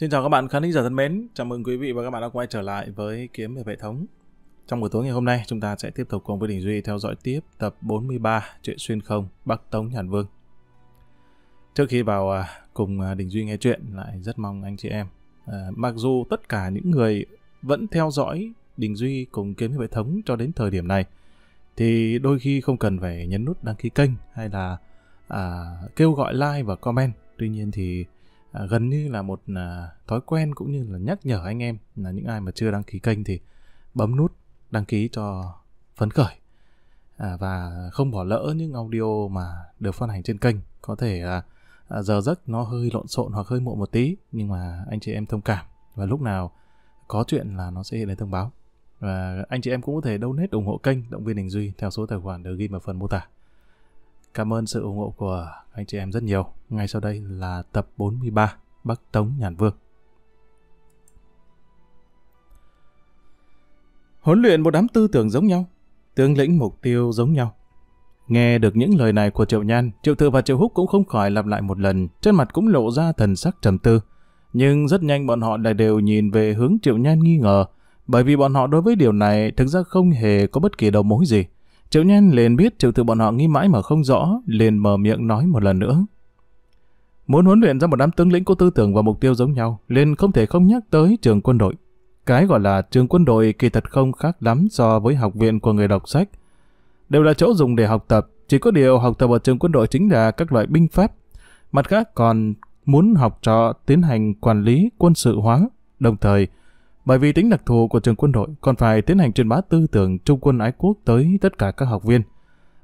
Xin chào các bạn khán giả thân mến, chào mừng quý vị và các bạn đã quay trở lại với Kiếm về hệ thống. Trong buổi tối ngày hôm nay, chúng ta sẽ tiếp tục cùng với Đình Duy theo dõi tiếp tập 43 Chuyện Xuyên Không, Bắc Tống Nhàn Vương. Trước khi vào à, cùng à, Đình Duy nghe chuyện, lại rất mong anh chị em, à, mặc dù tất cả những người vẫn theo dõi Đình Duy cùng Kiếm về hệ thống cho đến thời điểm này, thì đôi khi không cần phải nhấn nút đăng ký kênh hay là à, kêu gọi like và comment. Tuy nhiên thì à, gần như là một à, thói quen cũng như là nhắc nhở anh em là những ai mà chưa đăng ký kênh thì bấm nút đăng ký cho phấn khởi. À, và không bỏ lỡ những audio mà được phát hành trên kênh. Có thể à, à, giờ giấc nó hơi lộn xộn hoặc hơi muộn một tí nhưng mà anh chị em thông cảm. Và lúc nào có chuyện là nó sẽ hiện lên thông báo. Và anh chị em cũng có thể donate ủng hộ kênh động viên đình duy theo số tài khoản được ghi ở phần mô tả. Cảm ơn sự ủng hộ của anh chị em rất nhiều. Ngay sau đây là tập 43 Bắc Tống Nhàn Vương. Huấn luyện một đám tư tưởng giống nhau, tướng lĩnh mục tiêu giống nhau. Nghe được những lời này của Triệu Nhan, Triệu Tự và Triệu Húc cũng không khỏi lặp lại một lần, trên mặt cũng lộ ra thần sắc trầm tư. Nhưng rất nhanh bọn họ lại đều nhìn về hướng Triệu Nhan nghi ngờ, bởi vì bọn họ đối với điều này thực ra không hề có bất kỳ đầu mối gì. Triệu Nhân liền biết Triệu từ bọn họ nghi mãi mà không rõ, liền mở miệng nói một lần nữa. Muốn huấn luyện ra một đám tướng lĩnh có tư tưởng và mục tiêu giống nhau, liền không thể không nhắc tới trường quân đội. Cái gọi là trường quân đội kỳ thật không khác lắm so với học viện của người đọc sách. Đều là chỗ dùng để học tập, chỉ có điều học tập ở trường quân đội chính là các loại binh pháp. Mặt khác còn muốn học trò tiến hành quản lý quân sự hóa, đồng thời bởi vì tính đặc thù của trường quân đội còn phải tiến hành truyền bá tư tưởng trung quân ái quốc tới tất cả các học viên.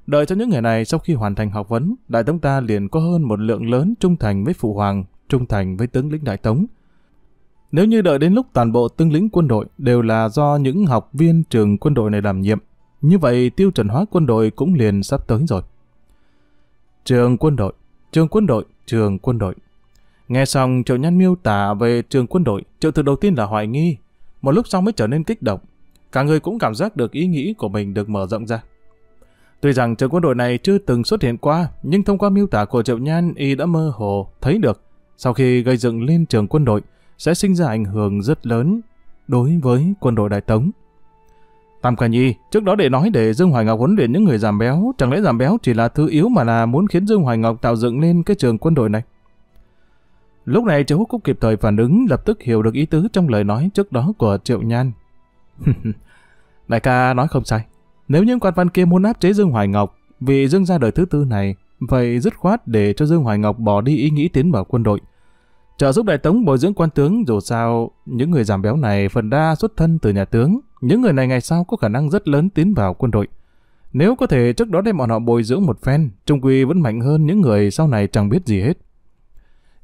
Đợi cho những ngày này sau khi hoàn thành học vấn, Đại Tống ta liền có hơn một lượng lớn trung thành với Phụ Hoàng, trung thành với tướng lĩnh Đại Tống. Nếu như đợi đến lúc toàn bộ tướng lĩnh quân đội đều là do những học viên trường quân đội này đảm nhiệm, như vậy tiêu chuẩn hóa quân đội cũng liền sắp tới rồi. Trường quân đội, trường quân đội, trường quân đội. Nghe xong Triệu Nhan miêu tả về trường quân đội, Triệu từ đầu tiên là hoài nghi, một lúc sau mới trở nên kích động. Cả người cũng cảm giác được ý nghĩ của mình được mở rộng ra. Tuy rằng trường quân đội này chưa từng xuất hiện qua, nhưng thông qua miêu tả của Triệu Nhan, y đã mơ hồ thấy được, sau khi gây dựng lên trường quân đội, sẽ sinh ra ảnh hưởng rất lớn đối với quân đội Đại Tống. Tam Ca Nhi, trước đó để nói để Dương Hoài Ngọc huấn luyện những người giảm béo, chẳng lẽ giảm béo chỉ là thứ yếu mà là muốn khiến Dương Hoài Ngọc tạo dựng lên cái trường quân đội này? Lúc này Triệu Húc cũng kịp thời phản ứng, lập tức hiểu được ý tứ trong lời nói trước đó của Triệu Nhan. Đại ca nói không sai. Nếu những quan văn kia muốn áp chế Dương Hoài Ngọc, vì Dương ra đời thứ tư này, vậy dứt khoát để cho Dương Hoài Ngọc bỏ đi ý nghĩ tiến vào quân đội. Trợ giúp Đại Tống bồi dưỡng quan tướng dù sao, những người giảm béo này phần đa xuất thân từ nhà tướng. Những người này ngày sau có khả năng rất lớn tiến vào quân đội. Nếu có thể trước đó đem bọn họ bồi dưỡng một phen, Trung Quy vẫn mạnh hơn những người sau này chẳng biết gì hết.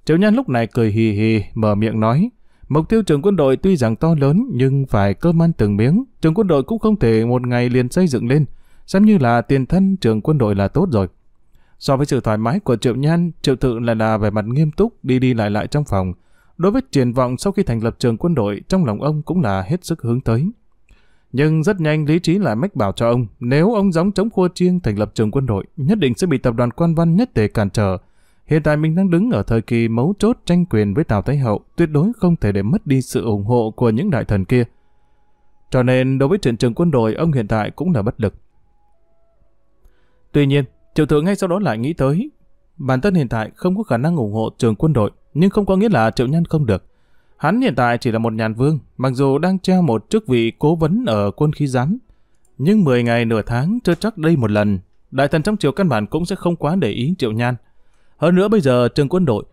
Triệu Nhân lúc này cười hì hì, mở miệng nói, mục tiêu trường quân đội tuy rằng to lớn nhưng phải cơm ăn từng miếng, trường quân đội cũng không thể một ngày liền xây dựng lên, xem như là tiền thân trường quân đội là tốt rồi. So với sự thoải mái của Triệu Nhan, Triệu Tự lại là về mặt nghiêm túc đi đi lại lại trong phòng. Đối với triển vọng sau khi thành lập trường quân đội, trong lòng ông cũng là hết sức hướng tới. Nhưng rất nhanh lý trí lại mách bảo cho ông, nếu ông giống chống khua chiêng thành lập trường quân đội, nhất định sẽ bị tập đoàn quan văn nhất tề cản trở, Hiện tại mình đang đứng ở thời kỳ mấu chốt tranh quyền với Tào Thái Hậu, tuyệt đối không thể để mất đi sự ủng hộ của những đại thần kia. Cho nên đối với trận trường quân đội, ông hiện tại cũng là bất lực. Tuy nhiên, triệu thượng ngay sau đó lại nghĩ tới, bản thân hiện tại không có khả năng ủng hộ trường quân đội, nhưng không có nghĩa là triệu nhân không được. Hắn hiện tại chỉ là một nhàn vương, mặc dù đang treo một chức vị cố vấn ở quân khí giám. Nhưng 10 ngày nửa tháng chưa chắc đây một lần, đại thần trong triều căn bản cũng sẽ không quá để ý triệu nhan. Hơn nữa bây giờ trường quân đội,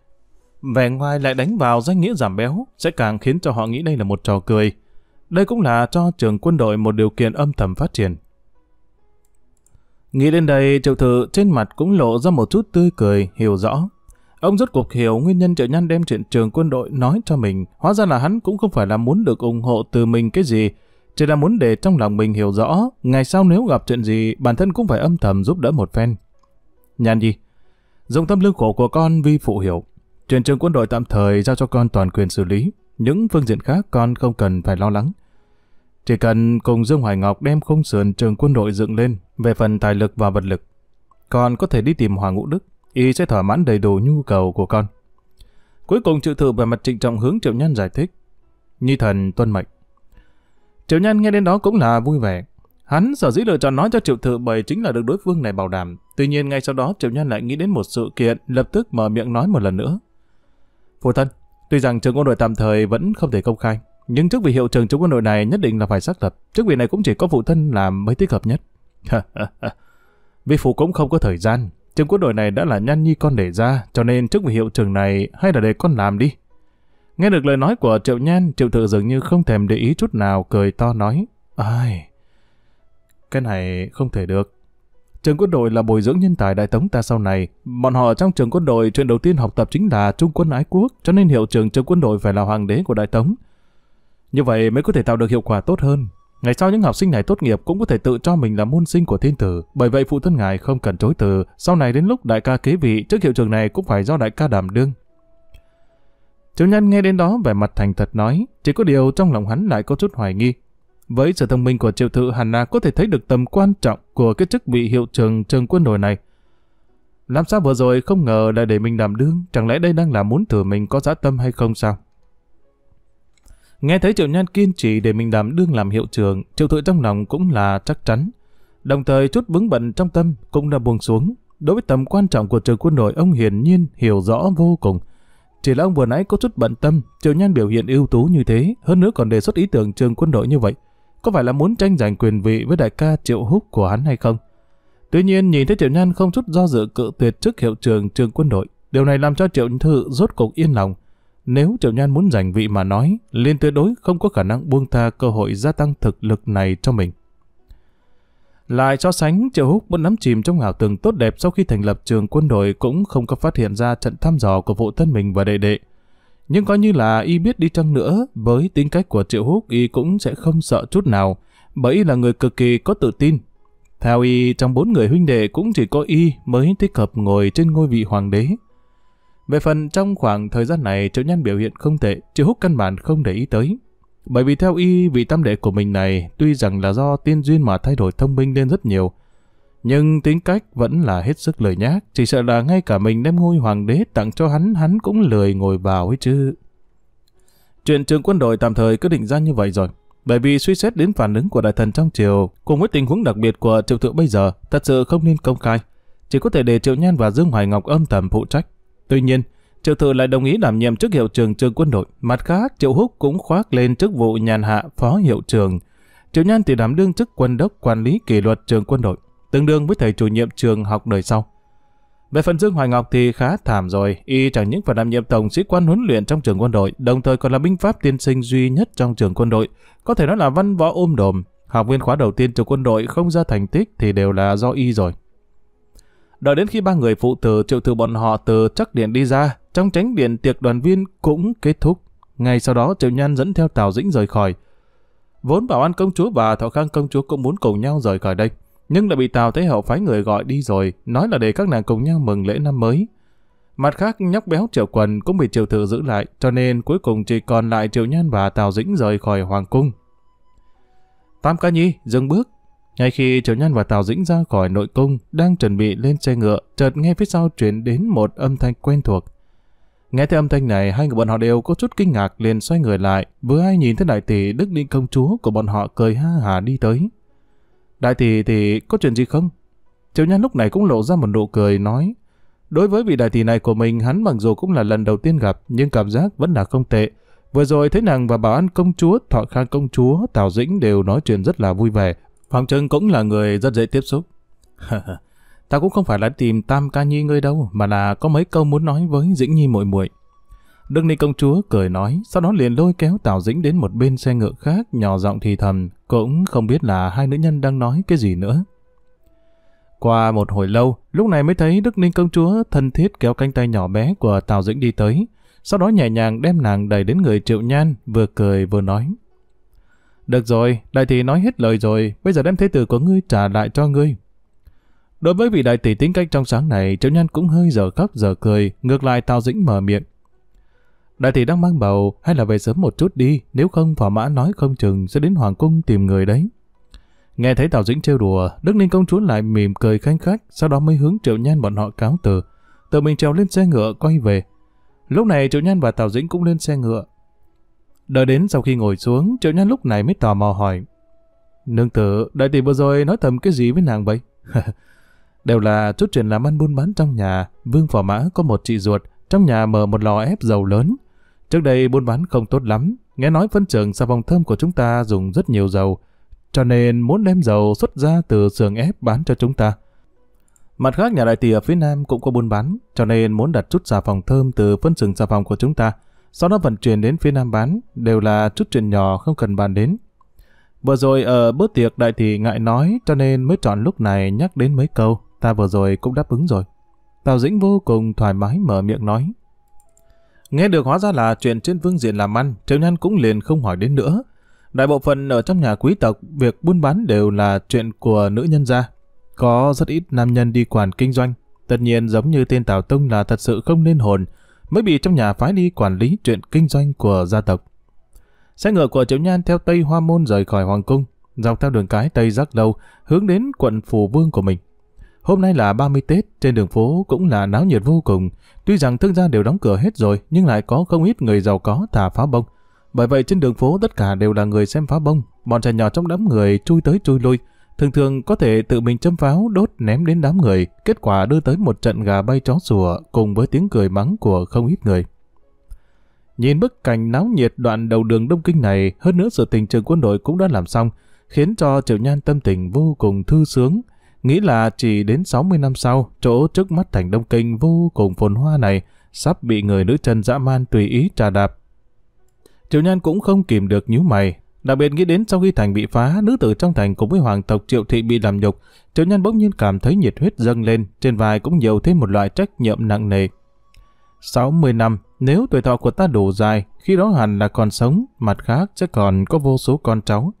vẻ ngoài lại đánh vào danh nghĩa giảm béo, sẽ càng khiến cho họ nghĩ đây là một trò cười. Đây cũng là cho trường quân đội một điều kiện âm thầm phát triển. Nghĩ đến đây, triệu thự trên mặt cũng lộ ra một chút tươi cười, hiểu rõ. Ông rốt cuộc hiểu nguyên nhân triệu nhân đem chuyện trường quân đội nói cho mình. Hóa ra là hắn cũng không phải là muốn được ủng hộ từ mình cái gì, chỉ là muốn để trong lòng mình hiểu rõ, ngày sau nếu gặp chuyện gì, bản thân cũng phải âm thầm giúp đỡ một phen. Nhàn gì? Dùng tâm lương khổ của con vi phụ hiểu. Chuyện trường quân đội tạm thời giao cho con toàn quyền xử lý. Những phương diện khác con không cần phải lo lắng. Chỉ cần cùng Dương Hoài Ngọc đem khung sườn trường quân đội dựng lên về phần tài lực và vật lực. Con có thể đi tìm Hoàng Ngũ Đức. Y sẽ thỏa mãn đầy đủ nhu cầu của con. Cuối cùng trự thự về mặt trịnh trọng hướng triệu nhân giải thích. Nhi thần tuân mệnh. Triệu nhân nghe đến đó cũng là vui vẻ. Hắn sở dĩ lựa chọn nói cho triệu thự bởi chính là được đối phương này bảo đảm. Tuy nhiên ngay sau đó triệu nhân lại nghĩ đến một sự kiện, lập tức mở miệng nói một lần nữa. Phụ thân, tuy rằng trường quân đội tạm thời vẫn không thể công khai, nhưng chức vị hiệu trường trường quân đội này nhất định là phải xác lập. Chức vị này cũng chỉ có phụ thân làm mới thích hợp nhất. Vì phụ cũng không có thời gian. Trường quân đội này đã là nhan nhi con để ra, cho nên chức vị hiệu trường này hay là để con làm đi. Nghe được lời nói của Triệu Nhan, Triệu Thự dường như không thèm để ý chút nào, cười to nói. Ai... Cái này không thể được. Trường quân đội là bồi dưỡng nhân tài đại tống ta sau này. Bọn họ trong trường quân đội chuyện đầu tiên học tập chính là trung quân ái quốc, cho nên hiệu trưởng trường quân đội phải là hoàng đế của đại tống. Như vậy mới có thể tạo được hiệu quả tốt hơn. Ngày sau những học sinh này tốt nghiệp cũng có thể tự cho mình là môn sinh của thiên tử. Bởi vậy phụ thân ngài không cần chối từ. Sau này đến lúc đại ca kế vị, trước hiệu trường này cũng phải do đại ca đảm đương. Chủ nhân nghe đến đó vẻ mặt thành thật nói, chỉ có điều trong lòng hắn lại có chút hoài nghi. Với sự thông minh của triệu thự hẳn là có thể thấy được tầm quan trọng của cái chức vị hiệu trường trường quân đội này. Làm sao vừa rồi không ngờ lại để mình đảm đương, chẳng lẽ đây đang là muốn thử mình có giá tâm hay không sao? Nghe thấy triệu nhan kiên trì để mình đảm đương làm hiệu trường, triệu thự trong lòng cũng là chắc chắn. Đồng thời chút vững bận trong tâm cũng đã buông xuống. Đối với tầm quan trọng của trường quân đội, ông hiển nhiên hiểu rõ vô cùng. Chỉ là ông vừa nãy có chút bận tâm, triệu nhan biểu hiện ưu tú như thế, hơn nữa còn đề xuất ý tưởng trường quân đội như vậy. Có phải là muốn tranh giành quyền vị với đại ca triệu húc của hắn hay không? Tuy nhiên nhìn thấy triệu Nhan không chút do dự cự tuyệt trước hiệu trường trường quân đội. Điều này làm cho triệu thự rốt cục yên lòng. Nếu Triệu Nhan muốn giành vị mà nói, Liên tuyệt đối không có khả năng buông tha cơ hội gia tăng thực lực này cho mình. Lại so sánh, Triệu Húc vẫn nắm chìm trong ảo tưởng tốt đẹp sau khi thành lập trường quân đội cũng không có phát hiện ra trận thăm dò của vụ thân mình và đệ đệ. Nhưng coi như là y biết đi chăng nữa, với tính cách của Triệu Húc y cũng sẽ không sợ chút nào, bởi y là người cực kỳ có tự tin. Theo y, trong bốn người huynh đệ cũng chỉ có y mới thích hợp ngồi trên ngôi vị hoàng đế. Về phần trong khoảng thời gian này Triệu Nhân biểu hiện không tệ, Triệu Húc căn bản không để ý tới. Bởi vì theo y, vị tam đệ của mình này tuy rằng là do tiên duyên mà thay đổi thông minh lên rất nhiều, nhưng tính cách vẫn là hết sức lời nhác, chỉ sợ là ngay cả mình đem ngôi hoàng đế tặng cho hắn, hắn cũng lười ngồi vào ấy chứ. Chuyện trường quân đội tạm thời cứ định ra như vậy rồi. Bởi vì suy xét đến phản ứng của đại thần trong triều, cùng với tình huống đặc biệt của triệu thượng bây giờ, thật sự không nên công khai. Chỉ có thể để triệu nhan và Dương Hoài Ngọc âm thầm phụ trách. Tuy nhiên, Triệu thượng lại đồng ý đảm nhiệm chức hiệu trường trường quân đội. Mặt khác, Triệu Húc cũng khoác lên chức vụ nhàn hạ phó hiệu trường. Triệu Nhan thì đảm đương chức quân đốc quản lý kỷ luật trường quân đội, tương đương với thầy chủ nhiệm trường học đời sau. Về phần Dương Hoài Ngọc thì khá thảm rồi, y chẳng những phải đảm nhiệm tổng sĩ quan huấn luyện trong trường quân đội, đồng thời còn là binh pháp tiên sinh duy nhất trong trường quân đội, có thể nói là văn võ ôm đồm. Học viên khóa đầu tiên trường quân đội không ra thành tích thì đều là do y rồi. Đợi đến khi ba người phụ tử triệu từ bọn họ từ chắc điện đi ra, trong tránh điện tiệc đoàn viên cũng kết thúc. Ngay sau đó Triệu Nhan dẫn theo Tào Dĩnh rời khỏi. Vốn Bảo An công chúa và Thọ Khang công chúa cũng muốn cùng nhau rời khỏi đây. Nhưng đã bị Tào Thế Hậu phái người gọi đi rồi, nói là để các nàng cùng nhau mừng lễ năm mới. Mặt khác nhóc béo Triệu Quần cũng bị Triệu Thự giữ lại, cho nên cuối cùng chỉ còn lại Triệu Nhan và Tào Dĩnh rời khỏi Hoàng Cung. Tam Ca Nhi dừng bước, ngay khi Triệu Nhân và Tào Dĩnh ra khỏi nội cung, đang chuẩn bị lên xe ngựa, chợt nghe phía sau truyền đến một âm thanh quen thuộc. Nghe thấy âm thanh này, hai người bọn họ đều có chút kinh ngạc liền xoay người lại, vừa ai nhìn thấy đại tỷ Đức Ninh công chúa của bọn họ cười ha hà đi tới. Đại tỷ thì có chuyện gì không? Triệu Nhan lúc này cũng lộ ra một nụ cười nói, đối với vị đại tỷ này của mình, hắn mặc dù cũng là lần đầu tiên gặp, nhưng cảm giác vẫn là không tệ. Vừa rồi thấy nàng và bảo an công chúa, thọ khang công chúa, Tào Dĩnh đều nói chuyện rất là vui vẻ, Phòng trưng cũng là người rất dễ tiếp xúc. ta cũng không phải là tìm Tam Ca Nhi ngươi đâu, mà là có mấy câu muốn nói với Dĩnh Nhi muội muội. Đức Ni công chúa cười nói, sau đó liền lôi kéo Tào Dĩnh đến một bên xe ngựa khác, nhỏ giọng thì thầm, cũng không biết là hai nữ nhân đang nói cái gì nữa. Qua một hồi lâu, lúc này mới thấy Đức Ninh công chúa thân thiết kéo cánh tay nhỏ bé của Tào Dĩnh đi tới, sau đó nhẹ nhàng đem nàng đẩy đến người Triệu Nhan, vừa cười vừa nói. Được rồi, đại tỷ nói hết lời rồi, bây giờ đem thế tử của ngươi trả lại cho ngươi. Đối với vị đại tỷ tính cách trong sáng này, Triệu nhan cũng hơi giờ khóc giờ cười, ngược lại Tào Dĩnh mở miệng. Đại tỷ đang mang bầu, hay là về sớm một chút đi, nếu không phò mã nói không chừng sẽ đến Hoàng Cung tìm người đấy. Nghe thấy Tào Dĩnh trêu đùa, Đức Ninh công chúa lại mỉm cười khanh khách, sau đó mới hướng Triệu nhan bọn họ cáo từ. Tự mình trèo lên xe ngựa quay về. Lúc này Triệu Nhan và Tào Dĩnh cũng lên xe ngựa. Đợi đến sau khi ngồi xuống, Triệu Nhan lúc này mới tò mò hỏi. Nương tử, đại tỷ vừa rồi nói thầm cái gì với nàng vậy? Đều là chút chuyện làm ăn buôn bán trong nhà. Vương Phò Mã có một chị ruột, trong nhà mở một lò ép dầu lớn. Trước đây buôn bán không tốt lắm, nghe nói phân xưởng xà phòng thơm của chúng ta dùng rất nhiều dầu, cho nên muốn đem dầu xuất ra từ xưởng ép bán cho chúng ta. Mặt khác nhà đại tỷ ở phía Nam cũng có buôn bán, cho nên muốn đặt chút xà phòng thơm từ phân xưởng xà phòng của chúng ta, sau đó vận chuyển đến phía Nam bán, đều là chút chuyện nhỏ không cần bàn đến. Vừa rồi ở bữa tiệc đại tỷ ngại nói cho nên mới chọn lúc này nhắc đến mấy câu, ta vừa rồi cũng đáp ứng rồi. Tào Dĩnh vô cùng thoải mái mở miệng nói. Nghe được hóa ra là chuyện trên vương diện làm ăn, Triệu Nhan cũng liền không hỏi đến nữa. Đại bộ phận ở trong nhà quý tộc, việc buôn bán đều là chuyện của nữ nhân gia. Có rất ít nam nhân đi quản kinh doanh. Tất nhiên giống như tên Tào Tông là thật sự không nên hồn, mới bị trong nhà phái đi quản lý chuyện kinh doanh của gia tộc. Xe ngựa của Triệu Nhan theo Tây Hoa Môn rời khỏi Hoàng Cung, dọc theo đường cái Tây Giác Lâu, hướng đến quận Phủ Vương của mình. Hôm nay là 30 Tết, trên đường phố cũng là náo nhiệt vô cùng. Tuy rằng thương gia đều đóng cửa hết rồi, nhưng lại có không ít người giàu có thả pháo bông. Bởi vậy trên đường phố tất cả đều là người xem pháo bông, bọn trẻ nhỏ trong đám người chui tới chui lui. Thường thường có thể tự mình châm pháo đốt ném đến đám người, kết quả đưa tới một trận gà bay chó sủa cùng với tiếng cười mắng của không ít người. Nhìn bức cảnh náo nhiệt đoạn đầu đường Đông Kinh này, hơn nữa sự tình trường quân đội cũng đã làm xong, khiến cho Triệu Nhan tâm tình vô cùng thư sướng. Nghĩ là chỉ đến 60 năm sau, chỗ trước mắt thành Đông Kinh vô cùng phồn hoa này sắp bị người nữ chân dã man tùy ý trà đạp. Triệu Nhan cũng không kìm được nhíu mày, đặc biệt nghĩ đến sau khi thành bị phá, nữ tử trong thành cùng với hoàng tộc Triệu Thị bị làm nhục, Triệu Nhan bỗng nhiên cảm thấy nhiệt huyết dâng lên, trên vai cũng nhiều thêm một loại trách nhiệm nặng nề. 60 năm, nếu tuổi thọ của ta đủ dài, khi đó hẳn là còn sống, mặt khác sẽ còn có vô số con cháu.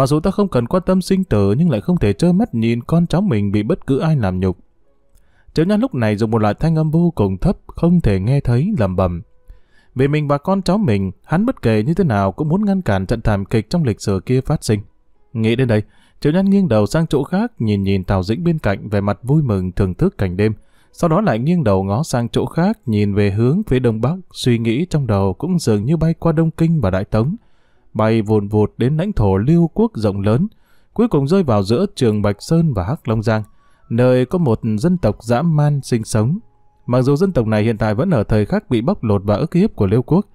Mặc dù ta không cần quan tâm sinh tử nhưng lại không thể trơ mắt nhìn con cháu mình bị bất cứ ai làm nhục. Triệu Nhan lúc này dùng một loại thanh âm vô cùng thấp, không thể nghe thấy, lầm bầm. Vì mình và con cháu mình, hắn bất kể như thế nào cũng muốn ngăn cản trận thảm kịch trong lịch sử kia phát sinh. Nghĩ đến đây, Triệu Nhan nghiêng đầu sang chỗ khác, nhìn nhìn Tào Dĩnh bên cạnh về mặt vui mừng thưởng thức cảnh đêm, sau đó lại nghiêng đầu ngó sang chỗ khác, nhìn về hướng phía đông bắc, suy nghĩ trong đầu cũng dường như bay qua Đông Kinh và Đại Tống, bay vùn vụt đến lãnh thổ lưu quốc rộng lớn, cuối cùng rơi vào giữa trường Bạch Sơn và Hắc Long Giang, nơi có một dân tộc dã man sinh sống. Mặc dù dân tộc này hiện tại vẫn ở thời khắc bị bóc lột và ức hiếp của Liêu Quốc,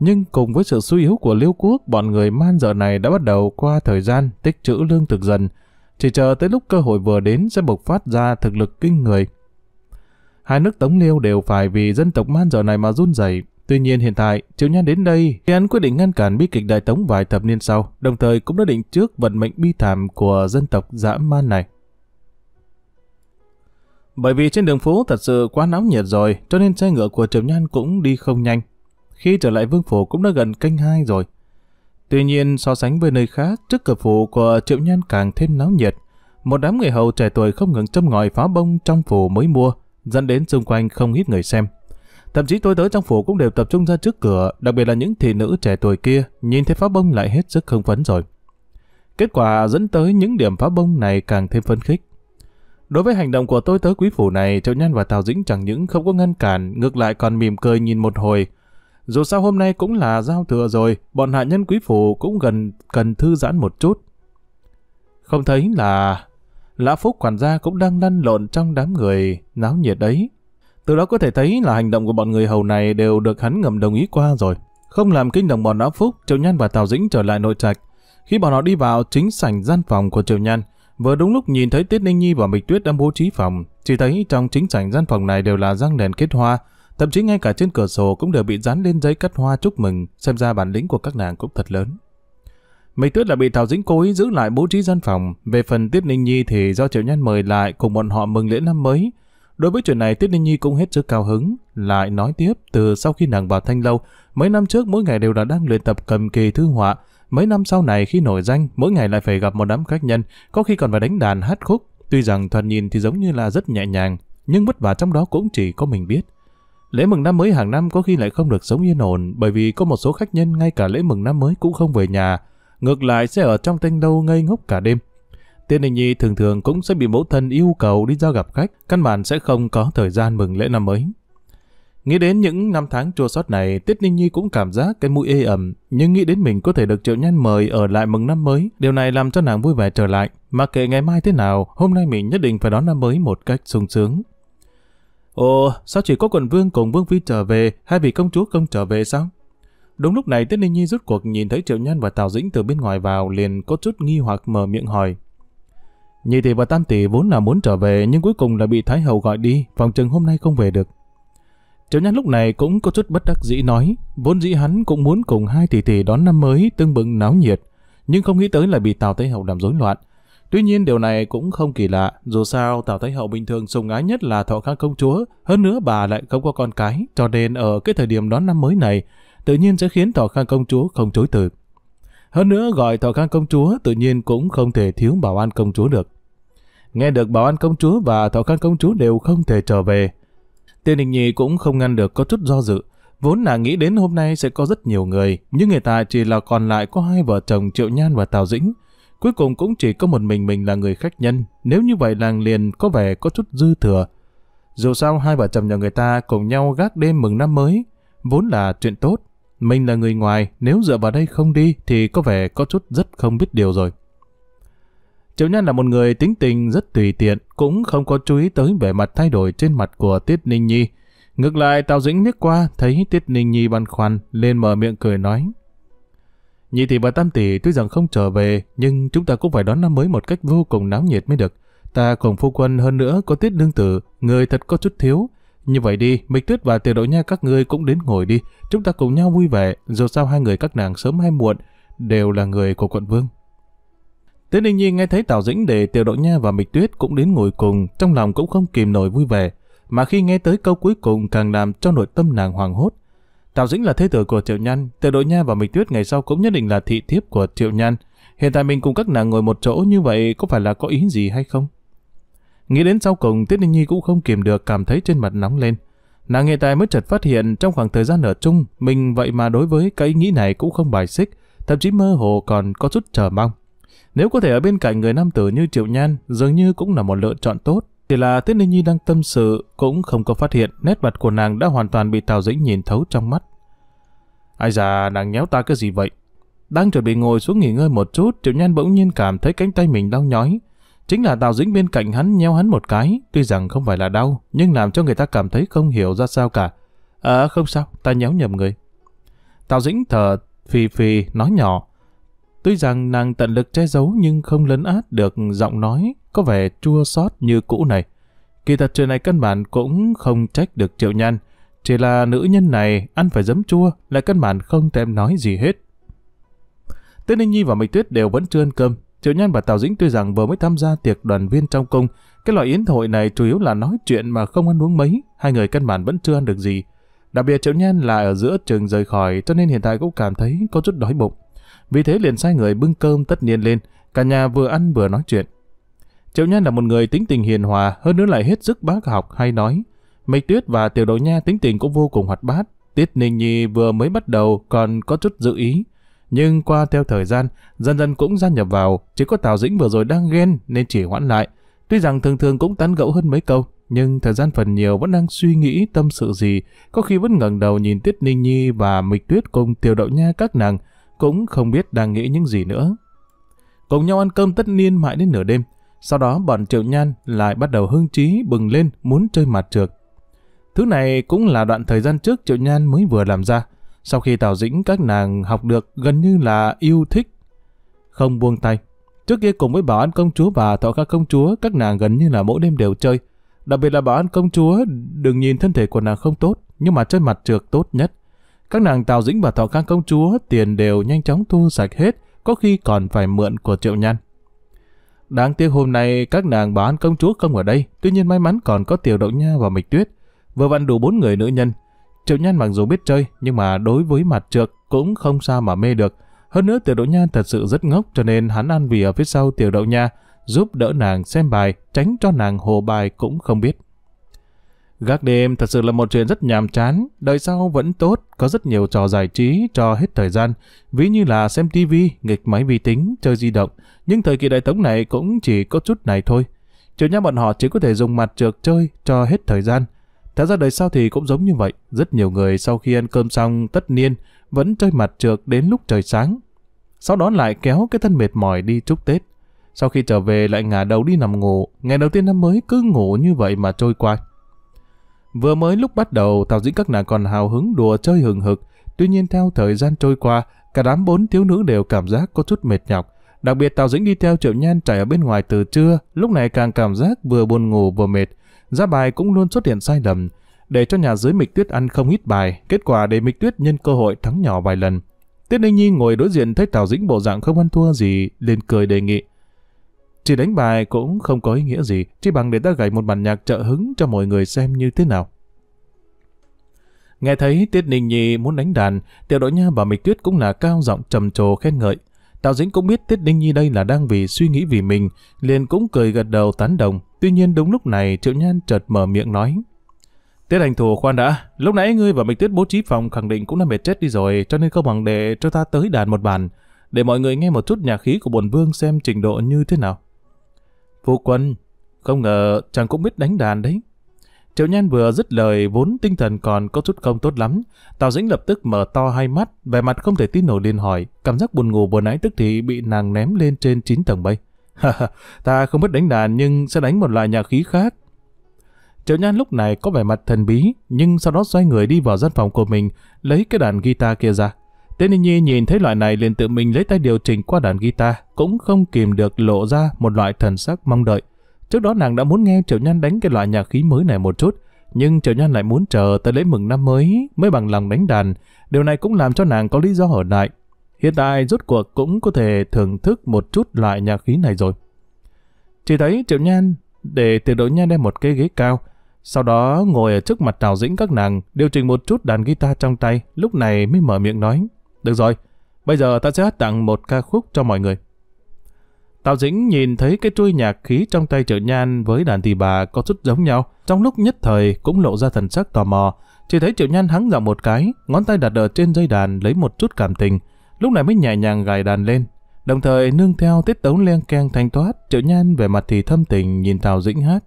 nhưng cùng với sự suy yếu của Liêu Quốc, bọn người man dợ này đã bắt đầu qua thời gian tích trữ lương thực dần, chỉ chờ tới lúc cơ hội vừa đến sẽ bộc phát ra thực lực kinh người. Hai nước Tống Liêu đều phải vì dân tộc man dợ này mà run rẩy. Tuy nhiên hiện tại, Triệu Nhan đến đây, thì hắn quyết định ngăn cản bi kịch Đại Tống vài thập niên sau, đồng thời cũng đã định trước vận mệnh bi thảm của dân tộc dã man này. Bởi vì trên đường phố thật sự quá náo nhiệt rồi, cho nên xe ngựa của Triệu Nhan cũng đi không nhanh. Khi trở lại vương phủ cũng đã gần canh hai rồi. Tuy nhiên so sánh với nơi khác, trước cửa phủ của Triệu Nhan càng thêm náo nhiệt. Một đám người hầu trẻ tuổi không ngừng châm ngòi phá bông trong phủ mới mua, dẫn đến xung quanh không ít người xem. Thậm chí tôi tới trong phủ cũng đều tập trung ra trước cửa, đặc biệt là những thị nữ trẻ tuổi kia, nhìn thấy phá bông lại hết sức hưng phấn rồi. Kết quả dẫn tới những điểm phá bông này càng thêm phấn khích. Đối với hành động của tôi tới quý phủ này, Triệu Nhân và Tào Dĩnh chẳng những không có ngăn cản, ngược lại còn mỉm cười nhìn một hồi. Dù sao hôm nay cũng là giao thừa rồi, bọn hạ nhân quý phủ cũng gần cần thư giãn một chút. Không thấy là Lã Phúc quản gia cũng đang lăn lộn trong đám người náo nhiệt đấy. Từ đó có thể thấy là hành động của bọn người hầu này đều được hắn ngầm đồng ý qua rồi. Không làm kinh động bọn lão Phúc, Triệu Nhan và Tào Dĩnh trở lại nội trạch. Khi bọn họ đi vào chính sảnh gian phòng của Triệu Nhan, vừa đúng lúc nhìn thấy Tiết Ninh Nhi và Mịch Tuyết đang bố trí phòng, chỉ thấy trong chính sảnh gian phòng này đều là răng đèn kết hoa, thậm chí ngay cả trên cửa sổ cũng đều bị dán lên giấy cắt hoa chúc mừng, xem ra bản lĩnh của các nàng cũng thật lớn. Mịch Tuyết là bị Thảo Dĩnh cố ý giữ lại bố trí gian phòng. Về phần Tiết Ninh Nhi thì do Triệu Nhân mời lại cùng bọn họ mừng lễ năm mới. Đối với chuyện này Tiết Ninh Nhi cũng hết sức cao hứng. Lại nói tiếp, từ sau khi nàng vào Thanh Lâu, mấy năm trước mỗi ngày đều đã đang luyện tập cầm kỳ thư họa. Mấy năm sau này khi nổi danh, mỗi ngày lại phải gặp một đám khách nhân, có khi còn phải đánh đàn hát khúc. Tuy rằng thoạt nhìn thì giống như là rất nhẹ nhàng, nhưng vất vả trong đó cũng chỉ có mình biết. Lễ mừng năm mới hàng năm có khi lại không được sống yên ổn bởi vì có một số khách nhân ngay cả lễ mừng năm mới cũng không về nhà, ngược lại sẽ ở trong thanh lâu ngây ngốc cả đêm. Tiên Đình Nhi thường thường cũng sẽ bị mẫu thân yêu cầu đi ra gặp khách, căn bản sẽ không có thời gian mừng lễ năm mới. Nghĩ đến những năm tháng chua sót này, Tiết Ninh Nhi cũng cảm giác cái mũi ê ẩm, nhưng nghĩ đến mình có thể được Triệu Nhan mời ở lại mừng năm mới, điều này làm cho nàng vui vẻ trở lại. Mà kệ ngày mai thế nào, hôm nay mình nhất định phải đón năm mới một cách sung sướng. Ồ, sao chỉ có quần vương cùng vương phi trở về, hai vị công chúa không trở về sao? Đúng lúc này Tiết Ninh Nhi rút cuộc nhìn thấy Triệu Nhân và Tào Dĩnh từ bên ngoài vào liền có chút nghi hoặc mở miệng hỏi. Nhị tỷ và Tam tỷ vốn là muốn trở về nhưng cuối cùng là bị Thái Hậu gọi đi, phòng chừng hôm nay không về được. Triệu Nhân lúc này cũng có chút bất đắc dĩ nói, vốn dĩ hắn cũng muốn cùng hai tỷ tỷ đón năm mới tưng bừng náo nhiệt, nhưng không nghĩ tới là bị Tào Thái Hậu làm rối loạn. Tuy nhiên điều này cũng không kỳ lạ, dù sao Tào Thái Hậu bình thường sùng ái nhất là Thọ Khang công chúa, hơn nữa bà lại không có con cái, cho nên ở cái thời điểm đón năm mới này, tự nhiên sẽ khiến Thọ Khang công chúa không chối từ. Hơn nữa gọi Thọ Khang công chúa tự nhiên cũng không thể thiếu Bảo An công chúa được. Nghe được Bảo An công chúa và Thọ Khang công chúa đều không thể trở về. Tiên Đình nhì cũng không ngăn được có chút do dự. Vốn là nghĩ đến hôm nay sẽ có rất nhiều người, nhưng người ta chỉ là còn lại có hai vợ chồng Triệu Nhan và Tào Dĩnh. Cuối cùng cũng chỉ có một mình mình là người khách nhân, nếu như vậy làng liền có vẻ có chút dư thừa. Dù sao hai vợ chồng nhà người ta cùng nhau gác đêm mừng năm mới, vốn là chuyện tốt. Mình là người ngoài, nếu dựa vào đây không đi thì có vẻ có chút rất không biết điều rồi. Triệu Nhân là một người tính tình rất tùy tiện, cũng không có chú ý tới vẻ mặt thay đổi trên mặt của Tiết Ninh Nhi. Ngược lại Tào Dĩnh liếc qua, thấy Tiết Ninh Nhi băn khoăn, lên mở miệng cười nói. Nhị tỷ và tam tỷ tuy rằng không trở về, nhưng chúng ta cũng phải đón năm mới một cách vô cùng náo nhiệt mới được. Ta cùng phu quân hơn nữa có tiết đương tử, người thật có chút thiếu. Như vậy đi, Mịch Tuyết và Tiểu Đội Nha các ngươi cũng đến ngồi đi, chúng ta cùng nhau vui vẻ, dù sao hai người các nàng sớm hay muộn, đều là người của quận vương. Tế Ninh Nhi nghe thấy Tào Dĩnh để Tiểu Đội Nha và Mịch Tuyết cũng đến ngồi cùng, trong lòng cũng không kìm nổi vui vẻ, mà khi nghe tới câu cuối cùng càng làm cho nội tâm nàng hoàng hốt. Tào Dĩnh là thế tử của Triệu Nhan, Tiểu Đội Nha và Mịch Tuyết ngày sau cũng nhất định là thị thiếp của Triệu Nhan. Hiện tại mình cùng các nàng ngồi một chỗ như vậy có phải là có ý gì hay không? Nghĩ đến sau cùng, Tiết Ninh Nhi cũng không kiềm được cảm thấy trên mặt nóng lên. Nàng hiện tại mới chợt phát hiện trong khoảng thời gian ở chung, mình vậy mà đối với cái ý nghĩ này cũng không bài xích, thậm chí mơ hồ còn có chút chờ mong. Nếu có thể ở bên cạnh người nam tử như Triệu Nhan, dường như cũng là một lựa chọn tốt. Chỉ là Tiết Ninh Nhi đang tâm sự, cũng không có phát hiện nét mặt của nàng đã hoàn toàn bị Tào Dĩnh nhìn thấu trong mắt. Ai già, nàng nhéo ta cái gì vậy? Đang chuẩn bị ngồi xuống nghỉ ngơi một chút, Triệu Nhan bỗng nhiên cảm thấy cánh tay mình đau nhói. Chính là Tào Dĩnh bên cạnh hắn nhéo hắn một cái, tuy rằng không phải là đau, nhưng làm cho người ta cảm thấy không hiểu ra sao cả. À không sao, ta nhéo nhầm người. Tào Dĩnh thở phì phì, nói nhỏ. Tuy rằng nàng tận lực che giấu nhưng không lấn át được giọng nói, có vẻ chua xót như cũ này. Kỳ thật chuyện này căn bản cũng không trách được Triệu Nhan, chỉ là nữ nhân này ăn phải giấm chua, là căn bản không thèm nói gì hết. Tên Ninh Nhi và Mịch Tuyết đều vẫn chưa ăn cơm. Triệu Nhan và Tào Dĩnh tuy rằng vừa mới tham gia tiệc đoàn viên trong cung, cái loại yến hội này chủ yếu là nói chuyện mà không ăn uống mấy, hai người căn bản vẫn chưa ăn được gì. Đặc biệt Triệu Nhan là ở giữa trường rời khỏi cho nên hiện tại cũng cảm thấy có chút đói bụng. Vì thế liền sai người bưng cơm tất nhiên lên, cả nhà vừa ăn vừa nói chuyện. Triệu Nhan là một người tính tình hiền hòa, hơn nữa lại hết sức bác học hay nói. Mây Tuyết và Tiểu Đậu Nha tính tình cũng vô cùng hoạt bát. Tiết Ninh Nhi vừa mới bắt đầu còn có chút dự ý. Nhưng qua theo thời gian, dần dần cũng gia nhập vào, chỉ có Tào Dĩnh vừa rồi đang ghen nên chỉ hoãn lại. Tuy rằng thường thường cũng tán gẫu hơn mấy câu, nhưng thời gian phần nhiều vẫn đang suy nghĩ tâm sự gì, có khi vẫn ngẩng đầu nhìn Tiết Ninh Nhi và Mịch Tuyết cùng Tiểu Đậu Nha các nàng, cũng không biết đang nghĩ những gì nữa. Cùng nhau ăn cơm tất niên mãi đến nửa đêm, sau đó bọn Triệu Nhan lại bắt đầu hưng trí bừng lên muốn chơi mặt trượt. Thứ này cũng là đoạn thời gian trước Triệu Nhan mới vừa làm ra. Sau khi Tào Dĩnh các nàng học được gần như là yêu thích, không buông tay. Trước kia cùng với Bảo An Công Chúa và Thọ Ca Công Chúa, các nàng gần như là mỗi đêm đều chơi. Đặc biệt là Bảo An Công Chúa, đừng nhìn thân thể của nàng không tốt, nhưng mà chơi mặt trượt tốt nhất. Các nàng Tào Dĩnh và Thọ Ca Công Chúa tiền đều nhanh chóng thu sạch hết, có khi còn phải mượn của Triệu Nhan. Đáng tiếc hôm nay các nàng Bảo An Công Chúa không ở đây, tuy nhiên may mắn còn có Tiểu Đậu Nha và Mịch Tuyết vừa vặn đủ bốn người nữ nhân. Triệu Nhan mặc dù biết chơi, nhưng mà đối với mặt trượt cũng không sao mà mê được. Hơn nữa Tiểu Đậu Nha thật sự rất ngốc cho nên hắn ăn vì ở phía sau Tiểu Đậu Nha, giúp đỡ nàng xem bài, tránh cho nàng hồ bài cũng không biết. Gác đêm thật sự là một chuyện rất nhàm chán, đời sau vẫn tốt, có rất nhiều trò giải trí cho hết thời gian, ví như là xem tivi, nghịch máy vi tính, chơi di động, nhưng thời kỳ đại tống này cũng chỉ có chút này thôi. Triệu Nha bọn họ chỉ có thể dùng mặt trượt chơi cho hết thời gian, Thật ra đời sau thì cũng giống như vậy. Rất nhiều người sau khi ăn cơm xong tất niên vẫn chơi mặt trượt đến lúc trời sáng. Sau đó lại kéo cái thân mệt mỏi đi chúc Tết. Sau khi trở về lại ngả đầu đi nằm ngủ. Ngày đầu tiên năm mới cứ ngủ như vậy mà trôi qua. Vừa mới lúc bắt đầu, Tào Dĩnh các nàng còn hào hứng đùa chơi hừng hực. Tuy nhiên theo thời gian trôi qua, cả đám bốn thiếu nữ đều cảm giác có chút mệt nhọc. Đặc biệt Tào Dĩnh đi theo Triệu Nhan chạy ở bên ngoài từ trưa, lúc này càng cảm giác vừa buồn ngủ vừa mệt. Ra bài cũng luôn xuất hiện sai lầm, để cho nhà dưới Mịch Tuyết ăn không ít bài, kết quả để Mịch Tuyết nhân cơ hội thắng nhỏ vài lần. Tiết Ninh Nhi ngồi đối diện thấy Tào Dĩnh bộ dạng không ăn thua gì, liền cười đề nghị. Chỉ đánh bài cũng không có ý nghĩa gì, chỉ bằng để ta gảy một bản nhạc trợ hứng cho mọi người xem như thế nào. Nghe thấy Tiết Ninh Nhi muốn đánh đàn, Tiểu Đội Nha và Mịch Tuyết cũng là cao giọng trầm trồ khen ngợi. Tào Dĩnh cũng biết Tiết Ninh Nhi đây là đang vì suy nghĩ vì mình, liền cũng cười gật đầu tán đồng. Tuy nhiên đúng lúc này Triệu Nhan chợt mở miệng nói. Tiết hành thủ khoan đã, lúc nãy ngươi và Bạch Tuyết bố trí phòng khẳng định cũng đã mệt chết đi rồi, cho nên không bằng để cho ta tới đàn một bàn, để mọi người nghe một chút nhạc khí của bồn vương xem trình độ như thế nào. Phu quân, không ngờ chàng cũng biết đánh đàn đấy. Triệu Nhan vừa dứt lời vốn tinh thần còn có chút không tốt lắm. Tào Dĩnh lập tức mở to hai mắt, vẻ mặt không thể tin nổi liền hỏi, cảm giác buồn ngủ vừa nãy tức thì bị nàng ném lên trên 9 tầng mây. ta không biết đánh đàn nhưng sẽ đánh một loại nhạc khí khác. Triệu Nhan lúc này có vẻ mặt thần bí, nhưng sau đó xoay người đi vào gian phòng của mình, lấy cái đàn guitar kia ra. Tên Ninh Nhi nhìn thấy loại này liền tự mình lấy tay điều chỉnh qua đàn guitar, cũng không kìm được lộ ra một loại thần sắc mong đợi. Trước đó nàng đã muốn nghe Triệu Nhan đánh cái loại nhạc khí mới này một chút, nhưng Triệu Nhan lại muốn chờ tới lễ mừng năm mới mới bằng lòng đánh đàn. Điều này cũng làm cho nàng có lý do ở lại. Hiện tại rốt cuộc cũng có thể thưởng thức một chút loại nhạc khí này rồi. Chỉ thấy Triệu Nhan để tiểu đội nhan đem một cái ghế cao, sau đó ngồi ở trước mặt Tào Dĩnh các nàng, điều chỉnh một chút đàn guitar trong tay, lúc này mới mở miệng nói. Được rồi, bây giờ ta sẽ hát tặng một ca khúc cho mọi người. Tào Dĩnh nhìn thấy cái chuôi nhạc khí trong tay Triệu Nhan với đàn tỳ bà có chút giống nhau, trong lúc nhất thời cũng lộ ra thần sắc tò mò. Chỉ thấy Triệu Nhan hắng giọng một cái, ngón tay đặt ở trên dây đàn lấy một chút cảm tình, lúc này mới nhẹ nhàng gài đàn lên. Đồng thời nương theo tiết tấu len keng thanh thoát. Triệu Nhan về mặt thì thâm tình nhìn Thảo Dĩnh hát.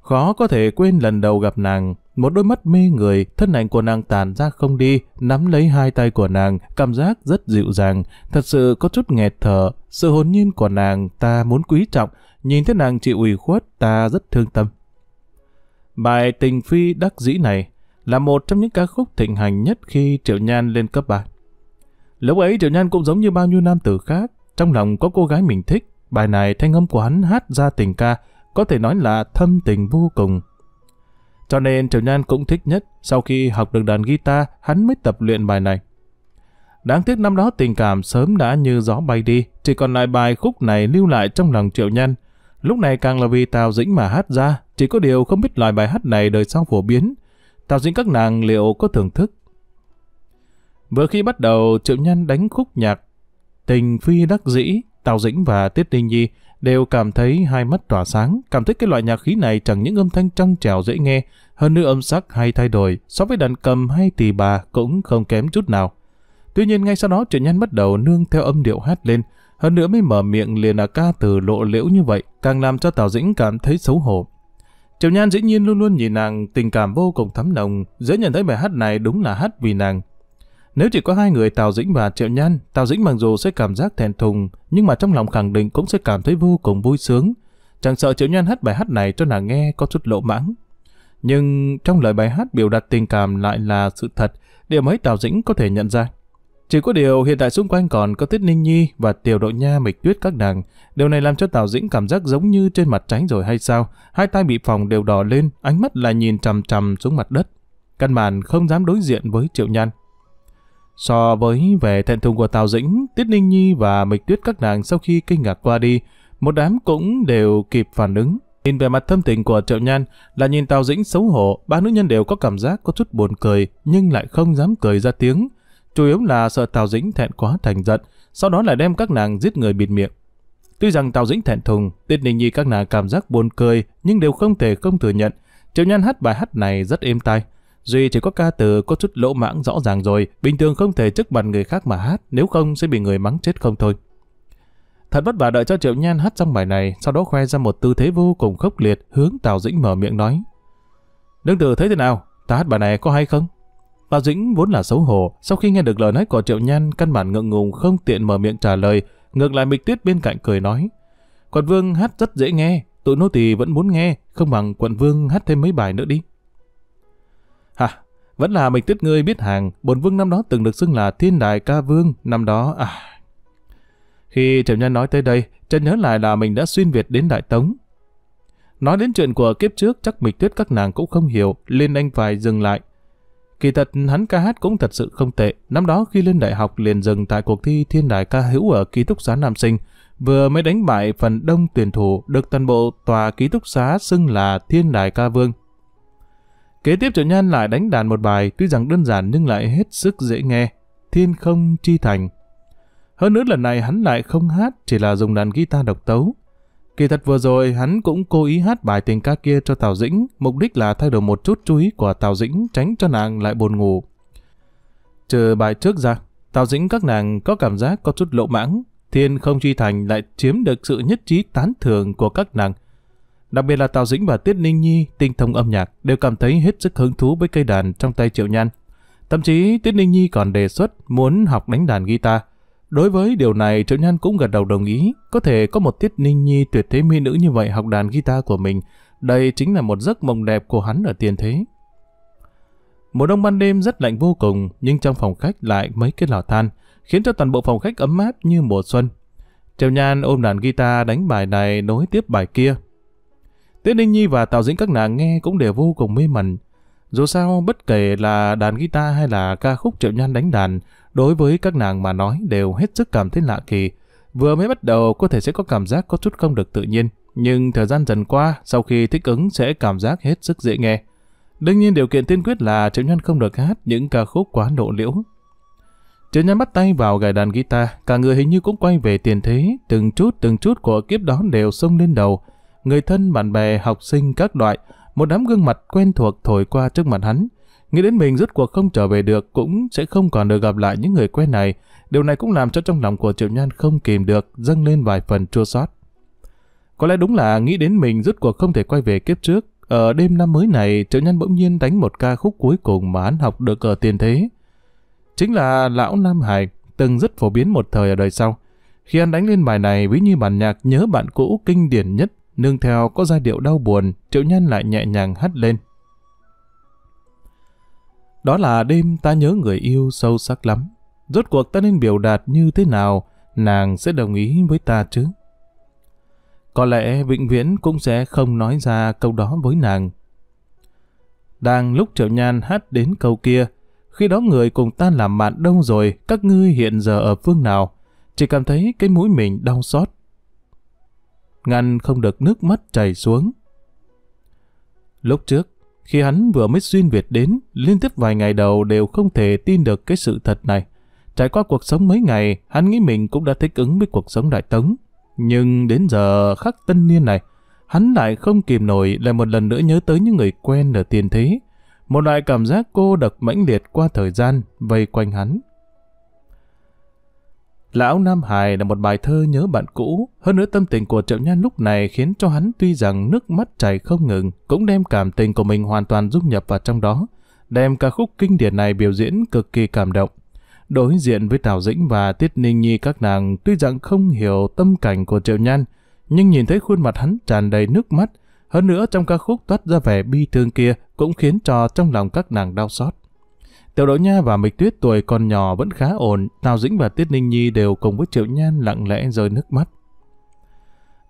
Khó có thể quên lần đầu gặp nàng, một đôi mắt mê người, thân ảnh của nàng tàn ra không đi, nắm lấy hai tay của nàng, cảm giác rất dịu dàng, thật sự có chút nghẹt thở, sự hồn nhiên của nàng ta muốn quý trọng, nhìn thấy nàng chịu ủy khuất ta rất thương tâm. Bài Tình Phi Đắc Dĩ này là một trong những ca khúc thịnh hành nhất khi Triệu Nhan lên cấp 3. Lúc ấy Triệu Nhan cũng giống như bao nhiêu nam tử khác, trong lòng có cô gái mình thích, bài này thanh âm của hắn hát ra tình ca, có thể nói là thâm tình vô cùng. Cho nên Triệu Nhan cũng thích nhất, sau khi học được đàn guitar, hắn mới tập luyện bài này. Đáng tiếc năm đó tình cảm sớm đã như gió bay đi, chỉ còn lại bài khúc này lưu lại trong lòng Triệu nhan Lúc này càng là vì Tào Dĩnh mà hát ra, chỉ có điều không biết loại bài hát này đời sau phổ biến. Tào Dĩnh các nàng liệu có thưởng thức? Vừa khi bắt đầu, Triệu Nhân đánh khúc nhạc Tình Phi Đắc Dĩ, Tào Dĩnh và Tiết đinh Nhi đều cảm thấy hai mắt tỏa sáng, cảm thấy cái loại nhạc khí này chẳng những âm thanh trong trèo dễ nghe, hơn nữa âm sắc hay thay đổi, so với đàn cầm hay tỳ bà cũng không kém chút nào. Tuy nhiên ngay sau đó Triệu Nhân bắt đầu nương theo âm điệu hát lên, hơn nữa mới mở miệng liền là ca từ lộ liễu như vậy, càng làm cho Tào Dĩnh cảm thấy xấu hổ. Triệu Nhan dĩ nhiên luôn luôn nhìn nàng tình cảm vô cùng thấm nồng, dễ nhận thấy bài hát này đúng là hát vì nàng. Nếu chỉ có hai người Tào Dĩnh và Triệu Nhan, Tào Dĩnh mặc dù sẽ cảm giác thèn thùng, nhưng mà trong lòng khẳng định cũng sẽ cảm thấy vô cùng vui sướng. Chẳng sợ Triệu Nhan hát bài hát này cho nàng nghe có chút lộ mãng. Nhưng trong lời bài hát biểu đạt tình cảm lại là sự thật, điểm ấy Tào Dĩnh có thể nhận ra. Chỉ có điều hiện tại xung quanh còn có Tiết Ninh Nhi và Tiểu Đội Nha mịch tuyết các nàng. Điều này làm cho Tào Dĩnh cảm giác giống như trên mặt tránh rồi hay sao. Hai tay bị phòng đều đỏ lên, ánh mắt lại nhìn trầm trầm xuống mặt đất. Căn bản không dám đối diện với Triệu Nhan. So với vẻ thẹn thùng của Tào Dĩnh, Tiết Ninh Nhi và Mịch Tuyết các nàng sau khi kinh ngạc qua đi, một đám cũng đều kịp phản ứng. Nhìn về mặt thâm tình của Triệu Nhan là nhìn Tào Dĩnh xấu hổ, ba nữ nhân đều có cảm giác có chút buồn cười, nhưng lại không dám cười ra tiếng. Chủ yếu là sợ Tào Dĩnh thẹn quá thành giận, sau đó lại đem các nàng giết người bịt miệng. Tuy rằng Tào Dĩnh thẹn thùng, Tiết Ninh Nhi các nàng cảm giác buồn cười, nhưng đều không thể không thừa nhận. Triệu Nhan hát bài hát này rất êm tai, Duy chỉ có ca từ có chút lỗ mãng rõ ràng rồi, bình thường không thể trước mặt người khác mà hát, nếu không sẽ bị người mắng chết không thôi. Thật vất vả đợi cho Triệu Nhan hát xong bài này, sau đó khoe ra một tư thế vô cùng khốc liệt, hướng Tào Dĩnh mở miệng nói. Đương tử thấy thế nào? Ta hát bài này có hay không? Tào Dĩnh vốn là xấu hổ, sau khi nghe được lời nói của Triệu Nhan, căn bản ngượng ngùng không tiện mở miệng trả lời, ngược lại Mịch Tuyết bên cạnh cười nói. Quận Vương hát rất dễ nghe, tụi nô tỳ vẫn muốn nghe, không bằng Quận Vương hát thêm mấy bài nữa đi. Hả? Vẫn là mình Tuyết ngươi biết hàng, bồn vương năm đó từng được xưng là thiên đại ca vương, năm đó à. Khi Trầm Nhân nói tới đây, chân nhớ lại là mình đã xuyên Việt đến Đại Tống. Nói đến chuyện của kiếp trước chắc Mịch Tuyết các nàng cũng không hiểu, nên anh phải dừng lại. Kỳ thật hắn ca hát cũng thật sự không tệ. Năm đó khi lên đại học liền dừng tại cuộc thi thiên đại ca hữu ở ký túc xá Nam Sinh, vừa mới đánh bại phần đông tuyển thủ được toàn bộ tòa ký túc xá xưng là thiên đại ca vương. Kế tiếp Triệu Nhan lại đánh đàn một bài tuy rằng đơn giản nhưng lại hết sức dễ nghe. Thiên không chi thành. Hơn nữa lần này hắn lại không hát chỉ là dùng đàn guitar độc tấu. Kỳ thật vừa rồi hắn cũng cố ý hát bài tình ca kia cho Tào Dĩnh, mục đích là thay đổi một chút chú ý của Tào Dĩnh tránh cho nàng lại buồn ngủ. Trừ bài trước ra, Tào Dĩnh các nàng có cảm giác có chút lộ mãng, thiên không chi thành lại chiếm được sự nhất trí tán thưởng của các nàng. Đặc biệt là Tào Dĩnh và Tiết Ninh Nhi tinh thông âm nhạc đều cảm thấy hết sức hứng thú với cây đàn trong tay Triệu Nhan. Thậm chí Tiết Ninh Nhi còn đề xuất muốn học đánh đàn guitar. Đối với điều này Triệu Nhan cũng gật đầu đồng ý, có thể có một Tiết Ninh Nhi tuyệt thế mỹ nữ như vậy học đàn guitar của mình, đây chính là một giấc mộng đẹp của hắn ở tiền thế. Mùa đông ban đêm rất lạnh vô cùng, nhưng trong phòng khách lại mấy cái lò than, khiến cho toàn bộ phòng khách ấm áp như mùa xuân. Triệu Nhan ôm đàn guitar đánh bài này nối tiếp bài kia, Tiết Ninh Nhi và Tào Dĩnh các nàng nghe cũng đều vô cùng mê mẩn. Dù sao, bất kể là đàn guitar hay là ca khúc triệu nhan đánh đàn, đối với các nàng mà nói đều hết sức cảm thấy lạ kỳ. Vừa mới bắt đầu có thể sẽ có cảm giác có chút không được tự nhiên, nhưng thời gian dần qua, sau khi thích ứng sẽ cảm giác hết sức dễ nghe. Đương nhiên điều kiện tiên quyết là triệu nhan không được hát những ca khúc quá độ liễu. Triệu nhan bắt tay vào gài đàn guitar, cả người hình như cũng quay về tiền thế, từng chút từng chút của kiếp đó đều xông lên đầu, người thân, bạn bè, học sinh các loại, một đám gương mặt quen thuộc thổi qua trước mặt hắn. Nghĩ đến mình rốt cuộc không trở về được cũng sẽ không còn được gặp lại những người quen này. Điều này cũng làm cho trong lòng của Triệu Nhan không kìm được, dâng lên vài phần chua xót. Có lẽ đúng là nghĩ đến mình rốt cuộc không thể quay về kiếp trước. Ở đêm năm mới này, Triệu Nhan bỗng nhiên đánh một ca khúc cuối cùng mà hắn học được ở tiền thế. Chính là Lão Nam Hải, từng rất phổ biến một thời ở đời sau. Khi anh đánh lên bài này ví như bản nhạc nhớ bạn cũ kinh điển nhất nương theo có giai điệu đau buồn, Triệu Nhân lại nhẹ nhàng hắt lên. Đó là đêm ta nhớ người yêu sâu sắc lắm. Rốt cuộc ta nên biểu đạt như thế nào, nàng sẽ đồng ý với ta chứ? Có lẽ vĩnh viễn cũng sẽ không nói ra câu đó với nàng. Đang lúc Triệu Nhan hát đến câu kia, khi đó người cùng ta làm bạn đâu rồi, các ngươi hiện giờ ở phương nào? Chỉ cảm thấy cái mũi mình đau xót, ngăn không được nước mắt chảy xuống. Lúc trước, khi hắn vừa mới xuyên Việt đến, liên tiếp vài ngày đầu đều không thể tin được cái sự thật này. Trải qua cuộc sống mấy ngày, hắn nghĩ mình cũng đã thích ứng với cuộc sống đại tống. Nhưng đến giờ khắc tân niên này, hắn lại không kìm nổi lại một lần nữa nhớ tới những người quen ở tiền thế. Một loại cảm giác cô độc mãnh liệt qua thời gian vây quanh hắn. Lão Nam Hải là một bài thơ nhớ bạn cũ, hơn nữa tâm tình của Triệu Nhan lúc này khiến cho hắn tuy rằng nước mắt chảy không ngừng, cũng đem cảm tình của mình hoàn toàn dung nhập vào trong đó, đem ca khúc kinh điển này biểu diễn cực kỳ cảm động. Đối diện với Tào Dĩnh và Tiết Ninh Nhi các nàng tuy rằng không hiểu tâm cảnh của Triệu Nhan, nhưng nhìn thấy khuôn mặt hắn tràn đầy nước mắt, hơn nữa trong ca khúc toát ra vẻ bi thương kia cũng khiến cho trong lòng các nàng đau xót. Tiểu Đỗ Nha và Mịch Tuyết tuổi còn nhỏ vẫn khá ổn, Tào Dĩnh và Tiết Ninh Nhi đều cùng với Triệu Nhan lặng lẽ rơi nước mắt.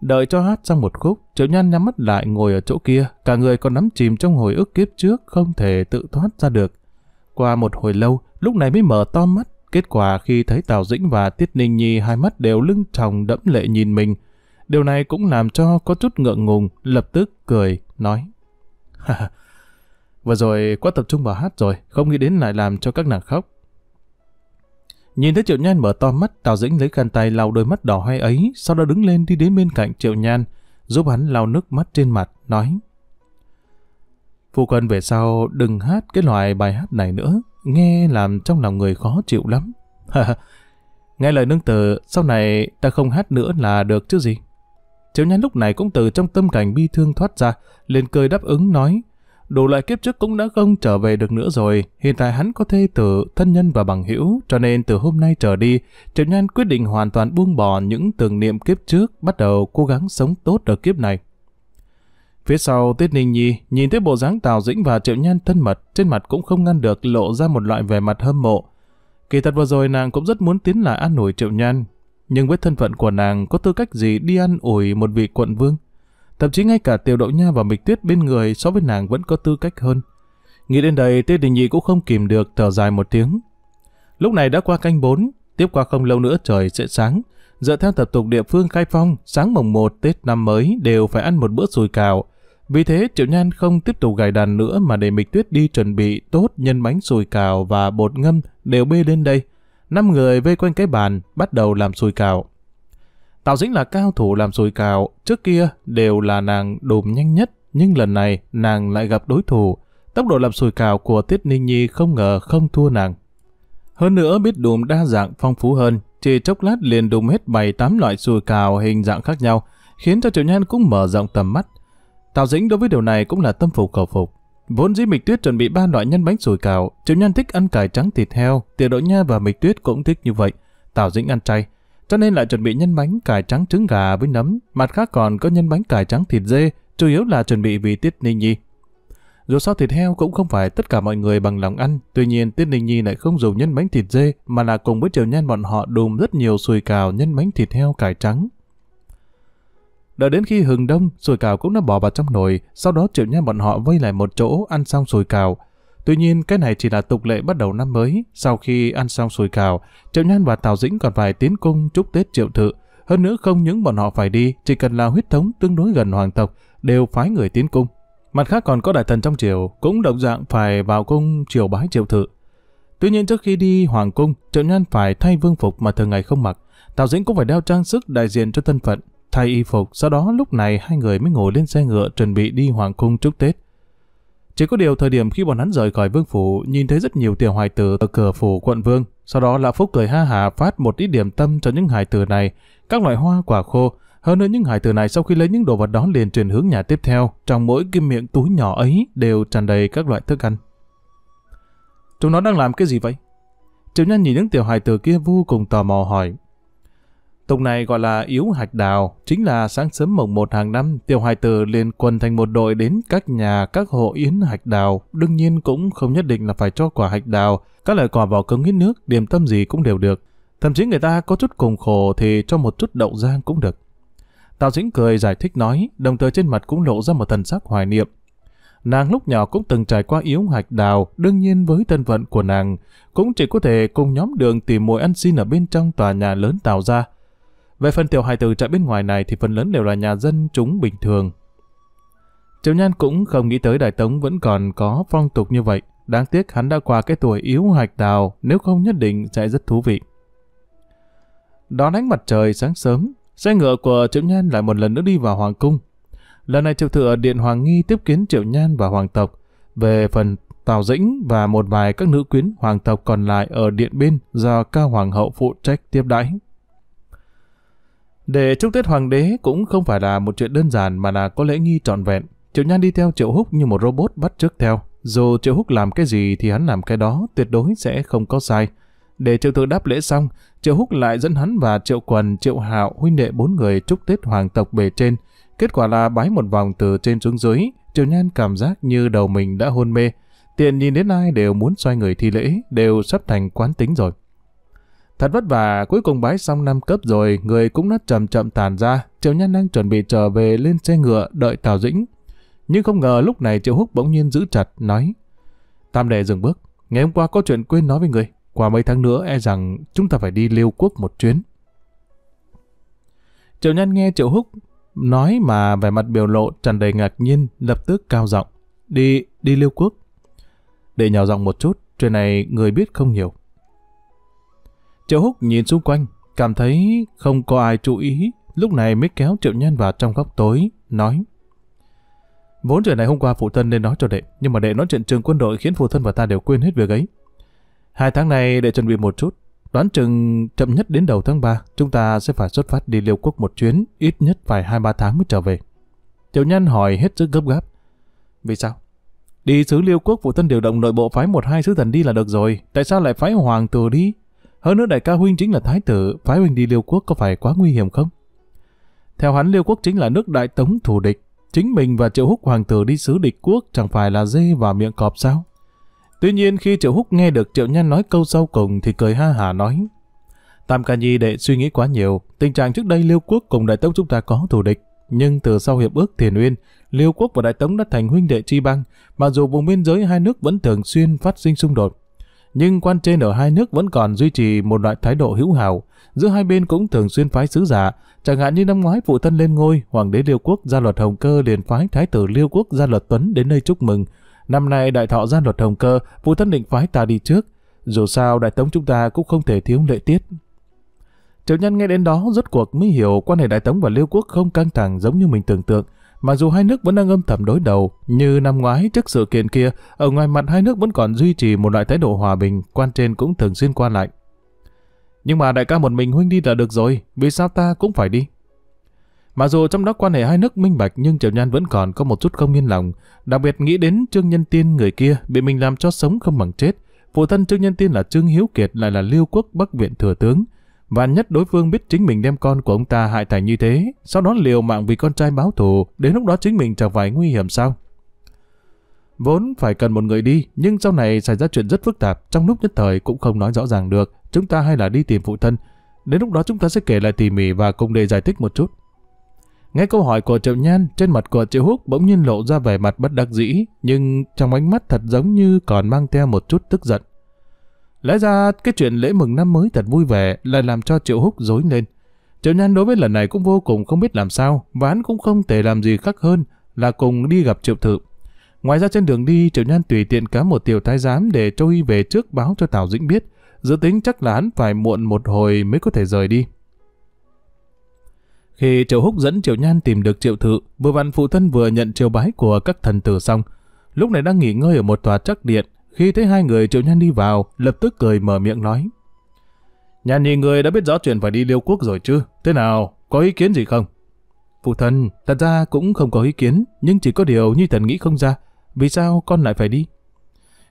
Đợi cho hát xong một khúc, Triệu Nhan nhắm mắt lại ngồi ở chỗ kia, cả người còn nắm chìm trong hồi ức kiếp trước không thể tự thoát ra được. Qua một hồi lâu, lúc này mới mở to mắt, kết quả khi thấy Tào Dĩnh và Tiết Ninh Nhi hai mắt đều lưng tròng đẫm lệ nhìn mình. Điều này cũng làm cho có chút ngượng ngùng, lập tức cười, nói. Vừa rồi quá tập trung vào hát rồi, không nghĩ đến lại làm cho các nàng khóc. Nhìn thấy Triệu Nhan mở to mắt, Tào Dĩnh lấy khăn tay lau đôi mắt đỏ hoe ấy, sau đó đứng lên đi đến bên cạnh Triệu Nhan, giúp hắn lau nước mắt trên mặt, nói Phu quân về sau đừng hát cái loại bài hát này nữa, nghe làm trong lòng người khó chịu lắm. nghe lời nương tử, sau này ta không hát nữa là được chứ gì. Triệu Nhan lúc này cũng từ trong tâm cảnh bi thương thoát ra, lên cười đáp ứng nói đủ loại kiếp trước cũng đã không trở về được nữa rồi. Hiện tại hắn có thê tử, thân nhân và bằng hữu, cho nên từ hôm nay trở đi, Triệu Nhan quyết định hoàn toàn buông bỏ những tưởng niệm kiếp trước, bắt đầu cố gắng sống tốt ở kiếp này. Phía sau Tiết Ninh Nhi, nhìn thấy bộ dáng Tào Dĩnh và Triệu Nhan thân mật, trên mặt cũng không ngăn được lộ ra một loại vẻ mặt hâm mộ. Kỳ thật vừa rồi nàng cũng rất muốn tiến lại an ủi Triệu Nhan, nhưng với thân phận của nàng có tư cách gì đi ăn ủi một vị quận vương. Thậm chí ngay cả tiểu đậu nha và mịch tuyết bên người so với nàng vẫn có tư cách hơn. Nghĩ đến đây, Tê Đình Nhi cũng không kìm được thở dài một tiếng. Lúc này đã qua canh 4, tiếp qua không lâu nữa trời sẽ sáng. Dựa theo tập tục địa phương khai phong, sáng mồng 1 Tết năm mới đều phải ăn một bữa sùi cào. Vì thế Triệu Nhan không tiếp tục gài đàn nữa mà để Mịch Tuyết đi chuẩn bị tốt nhân bánh sùi cào và bột ngâm đều bê lên đây. Năm người vây quanh cái bàn bắt đầu làm sùi cào. Tào Dĩnh là cao thủ làm sùi cào, trước kia đều là nàng đùm nhanh nhất, nhưng lần này nàng lại gặp đối thủ. Tốc độ làm sùi cào của Tiết Ninh Nhi không ngờ không thua nàng. Hơn nữa biết đùm đa dạng phong phú hơn, chỉ chốc lát liền đùm hết 7-8 loại sùi cào hình dạng khác nhau, khiến cho Triệu Nhan cũng mở rộng tầm mắt. Tào Dĩnh đối với điều này cũng là tâm phục khẩu phục. Vốn dĩ Mịch Tuyết chuẩn bị ba loại nhân bánh sùi cào, Triệu Nhan thích ăn cải trắng thịt heo, Tiểu Đỗ Nha và Mịch Tuyết cũng thích như vậy. Tào Dĩnh ăn chay, cho nên lại chuẩn bị nhân bánh cải trắng trứng gà với nấm, mặt khác còn có nhân bánh cải trắng thịt dê, chủ yếu là chuẩn bị vì Tiết Ninh Nhi. Dù sao thịt heo cũng không phải tất cả mọi người bằng lòng ăn, tuy nhiên Tiết Ninh Nhi lại không dùng nhân bánh thịt dê mà là cùng với Triều Nhân bọn họ đùm rất nhiều sùi cào nhân bánh thịt heo cải trắng. Đợi đến khi hừng đông, sùi cào cũng đã bỏ vào trong nồi, sau đó Triệu Nhân bọn họ vây lại một chỗ ăn xong sùi cào. Tuy nhiên cái này chỉ là tục lệ bắt đầu năm mới. Sau khi ăn xong sùi cào, Triệu Nhan và Tào Dĩnh còn phải tiến cung chúc Tết Triệu Thự. Hơn nữa không những bọn họ phải đi, chỉ cần là huyết thống tương đối gần hoàng tộc, đều phái người tiến cung. Mặt khác còn có đại thần trong triều, cũng động dạng phải vào cung triều bái Triệu Thự. Tuy nhiên trước khi đi hoàng cung, Triệu Nhan phải thay vương phục mà thường ngày không mặc. Tào Dĩnh cũng phải đeo trang sức đại diện cho thân phận, thay y phục, sau đó lúc này hai người mới ngồi lên xe ngựa chuẩn bị đi hoàng cung chúc Tết. Chỉ có điều thời điểm khi bọn hắn rời khỏi vương phủ, nhìn thấy rất nhiều tiểu hài tử ở cửa phủ quận vương. Sau đó là Phúc cười ha hà phát một ít điểm tâm cho những hài tử này, các loại hoa quả khô. Hơn nữa những hài tử này sau khi lấy những đồ vật đó liền chuyển hướng nhà tiếp theo, trong mỗi cái miệng túi nhỏ ấy đều tràn đầy các loại thức ăn. Chúng nó đang làm cái gì vậy? Triệu nhân nhìn những tiểu hài tử kia vô cùng tò mò hỏi. Tục này gọi là yếu hạch đào, chính là sáng sớm mồng một hàng năm, tiểu hài tử liền quần thành một đội đến các nhà, các hộ yến hạch đào. Đương nhiên cũng không nhất định là phải cho quả hạch đào, các loại quả vỏ cứng hít nước, điểm tâm gì cũng đều được. Thậm chí người ta có chút cùng khổ thì cho một chút đậu rang cũng được. Tào Dĩnh cười giải thích nói, đồng thời trên mặt cũng lộ ra một thần sắc hoài niệm. Nàng lúc nhỏ cũng từng trải qua yếu hạch đào, đương nhiên với thân phận của nàng, cũng chỉ có thể cùng nhóm đường tìm mồi ăn xin ở bên trong tòa nhà lớn tạo ra. Về phần tiểu hài tử chạy bên ngoài này thì phần lớn đều là nhà dân chúng bình thường. Triệu Nhan cũng không nghĩ tới Đại Tống vẫn còn có phong tục như vậy. Đáng tiếc hắn đã qua cái tuổi yếu hạch đào, nếu không nhất định sẽ rất thú vị. Đón ánh mặt trời sáng sớm, xe ngựa của Triệu Nhan lại một lần nữa đi vào Hoàng Cung. Lần này Triệu Thừa Điện Hoàng Nghi tiếp kiến Triệu Nhan và Hoàng tộc. Về phần Tào Dĩnh và một vài các nữ quyến Hoàng tộc còn lại ở Điện Biên do Cao Hoàng hậu phụ trách tiếp đãi. Để chúc Tết Hoàng đế cũng không phải là một chuyện đơn giản mà là có lễ nghi trọn vẹn. Triệu Nhan đi theo Triệu Húc như một robot bắt trước theo. Dù Triệu Húc làm cái gì thì hắn làm cái đó, tuyệt đối sẽ không có sai. Để Triệu Tự đáp lễ xong, Triệu Húc lại dẫn hắn và Triệu Quần, Triệu Hạo, huynh đệ bốn người chúc Tết Hoàng tộc bề trên. Kết quả là bái một vòng từ trên xuống dưới, Triệu Nhan cảm giác như đầu mình đã hôn mê. Tiện nhìn đến ai đều muốn xoay người thi lễ, đều sắp thành quán tính rồi. Thật vất vả, cuối cùng bái xong năm cấp rồi, người cũng đã chậm chậm tàn ra. Triệu Nhân đang chuẩn bị trở về lên xe ngựa đợi Tào Dĩnh. Nhưng không ngờ lúc này Triệu Húc bỗng nhiên giữ chặt, nói Tam đệ dừng bước, ngày hôm qua có chuyện quên nói với người. Qua mấy tháng nữa e rằng chúng ta phải đi liêu quốc một chuyến. Triệu Nhân nghe Triệu Húc nói mà vẻ mặt biểu lộ tràn đầy ngạc nhiên, lập tức cao giọng Đi, đi liêu quốc. Để nhỏ giọng một chút, chuyện này người biết không nhiều. Triệu Húc nhìn xung quanh, cảm thấy không có ai chú ý, lúc này mới kéo Triệu Nhân vào trong góc tối, nói Vốn chuyện này hôm qua phụ thân nên nói cho đệ, nhưng mà đệ nói chuyện trường quân đội khiến phụ thân và ta đều quên hết việc ấy. Hai tháng này để chuẩn bị một chút, đoán chừng chậm nhất đến đầu tháng 3, chúng ta sẽ phải xuất phát đi liêu quốc một chuyến, ít nhất phải 2-3 tháng mới trở về. Triệu Nhân hỏi hết sức gấp gáp. Vì sao? Đi sứ liêu quốc phụ thân điều động nội bộ phái một hai sứ thần đi là được rồi, tại sao lại phái hoàng tử đi? Hơn nữa đại ca huynh chính là thái tử, phái huynh đi liêu quốc có phải quá nguy hiểm không? Theo hắn liêu quốc chính là nước đại tống thù địch, chính mình và triệu húc hoàng tử đi sứ địch quốc chẳng phải là dê vào miệng cọp sao? Tuy nhiên khi triệu húc nghe được triệu nhân nói câu sau cùng thì cười ha hả nói Tam Ca Nhi đệ suy nghĩ quá nhiều, tình trạng trước đây liêu quốc cùng đại tống chúng ta có thù địch, nhưng từ sau hiệp ước Thiền Uyên, Liêu quốc và Đại Tống đã thành huynh đệ chi bang, mặc dù vùng biên giới hai nước vẫn thường xuyên phát sinh xung đột. Nhưng quan trên ở hai nước vẫn còn duy trì một loại thái độ hữu hảo, giữa hai bên cũng thường xuyên phái sứ giả, chẳng hạn như năm ngoái phụ thân lên ngôi, hoàng đế Liêu quốc gia luật Hồng Cơ liền phái thái tử Liêu quốc gia luật Tuấn đến nơi chúc mừng. Năm nay đại thọ gia luật Hồng Cơ, phụ thân định phái ta đi trước. Dù sao đại tống chúng ta cũng không thể thiếu lệ tiết, Triệu Nhân nghe đến đó rốt cuộc mới hiểu quan hệ Đại Tống và Liêu Quốc không căng thẳng giống như mình tưởng tượng. Mặc dù hai nước vẫn đang âm thầm đối đầu, như năm ngoái trước sự kiện kia, ở ngoài mặt hai nước vẫn còn duy trì một loại thái độ hòa bình, quan trên cũng thường xuyên qua lại. Nhưng mà đại ca một mình huynh đi là được rồi, vì sao ta cũng phải đi? Mặc dù trong đó quan hệ hai nước minh bạch nhưng Triệu Nhan vẫn còn có một chút không yên lòng, đặc biệt nghĩ đến Trương Nhân Tiên người kia bị mình làm cho sống không bằng chết. Phụ thân Trương Nhân Tiên là Trương Hiếu Kiệt lại là Liêu Quốc Bắc Viện Thừa Tướng, và nhất đối phương biết chính mình đem con của ông ta hại thành như thế, sau đó liều mạng vì con trai báo thù, đến lúc đó chính mình chẳng phải nguy hiểm sao? Vốn phải cần một người đi, nhưng sau này xảy ra chuyện rất phức tạp, trong lúc nhất thời cũng không nói rõ ràng được, chúng ta hay là đi tìm phụ thân. Đến lúc đó chúng ta sẽ kể lại tỉ mỉ và cùng để giải thích một chút. Nghe câu hỏi của Triệu Nhan, trên mặt của Triệu Húc bỗng nhiên lộ ra vẻ mặt bất đắc dĩ, nhưng trong ánh mắt thật giống như còn mang theo một chút tức giận. Lẽ ra cái chuyện lễ mừng năm mới thật vui vẻ lại làm cho Triệu Húc dối lên. Triệu Nhan đối với lần này cũng vô cùng không biết làm sao và hắn cũng không thể làm gì khác hơn là cùng đi gặp Triệu Thự. Ngoài ra trên đường đi Triệu Nhan tùy tiện cá một tiểu thái giám để cho y về trước báo cho Tào Dĩnh biết. Dự tính chắc là hắn phải muộn một hồi mới có thể rời đi. Khi Triệu Húc dẫn Triệu Nhan tìm được Triệu Thự, vừa vặn phụ thân vừa nhận triều bái của các thần tử xong. Lúc này đang nghỉ ngơi ở một tòa chắc điện, khi thấy hai người triệu nhan đi vào, lập tức cười mở miệng nói. nhà nhị người đã biết rõ chuyện phải đi liêu quốc rồi chứ? Thế nào, có ý kiến gì không? Phụ thân, thật ra cũng không có ý kiến, nhưng chỉ có điều như thần nghĩ không ra. Vì sao con lại phải đi?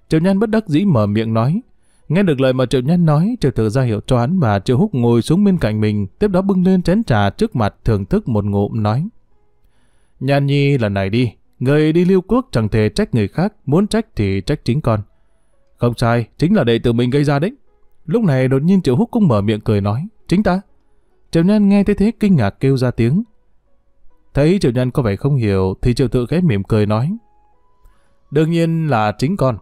Triệu Nhan bất đắc dĩ mở miệng nói. Nghe được lời mà Triệu Nhan nói, Triệu Tử ra hiệu cho hắn và Triệu Húc ngồi xuống bên cạnh mình, tiếp đó bưng lên chén trà trước mặt thưởng thức một ngụm nói. Nhan Nhi lần này đi, người đi lưu quốc chẳng thể trách người khác, muốn trách thì trách chính con. Không sai, chính là đệ tử mình gây ra đấy. Lúc này đột nhiên Triệu Húc cũng mở miệng cười nói, chính ta. Triệu Nhân nghe thấy thế kinh ngạc kêu ra tiếng. Thấy Triệu Nhân có vẻ không hiểu thì Triệu Tự khẽ mỉm cười nói. Đương nhiên là chính con.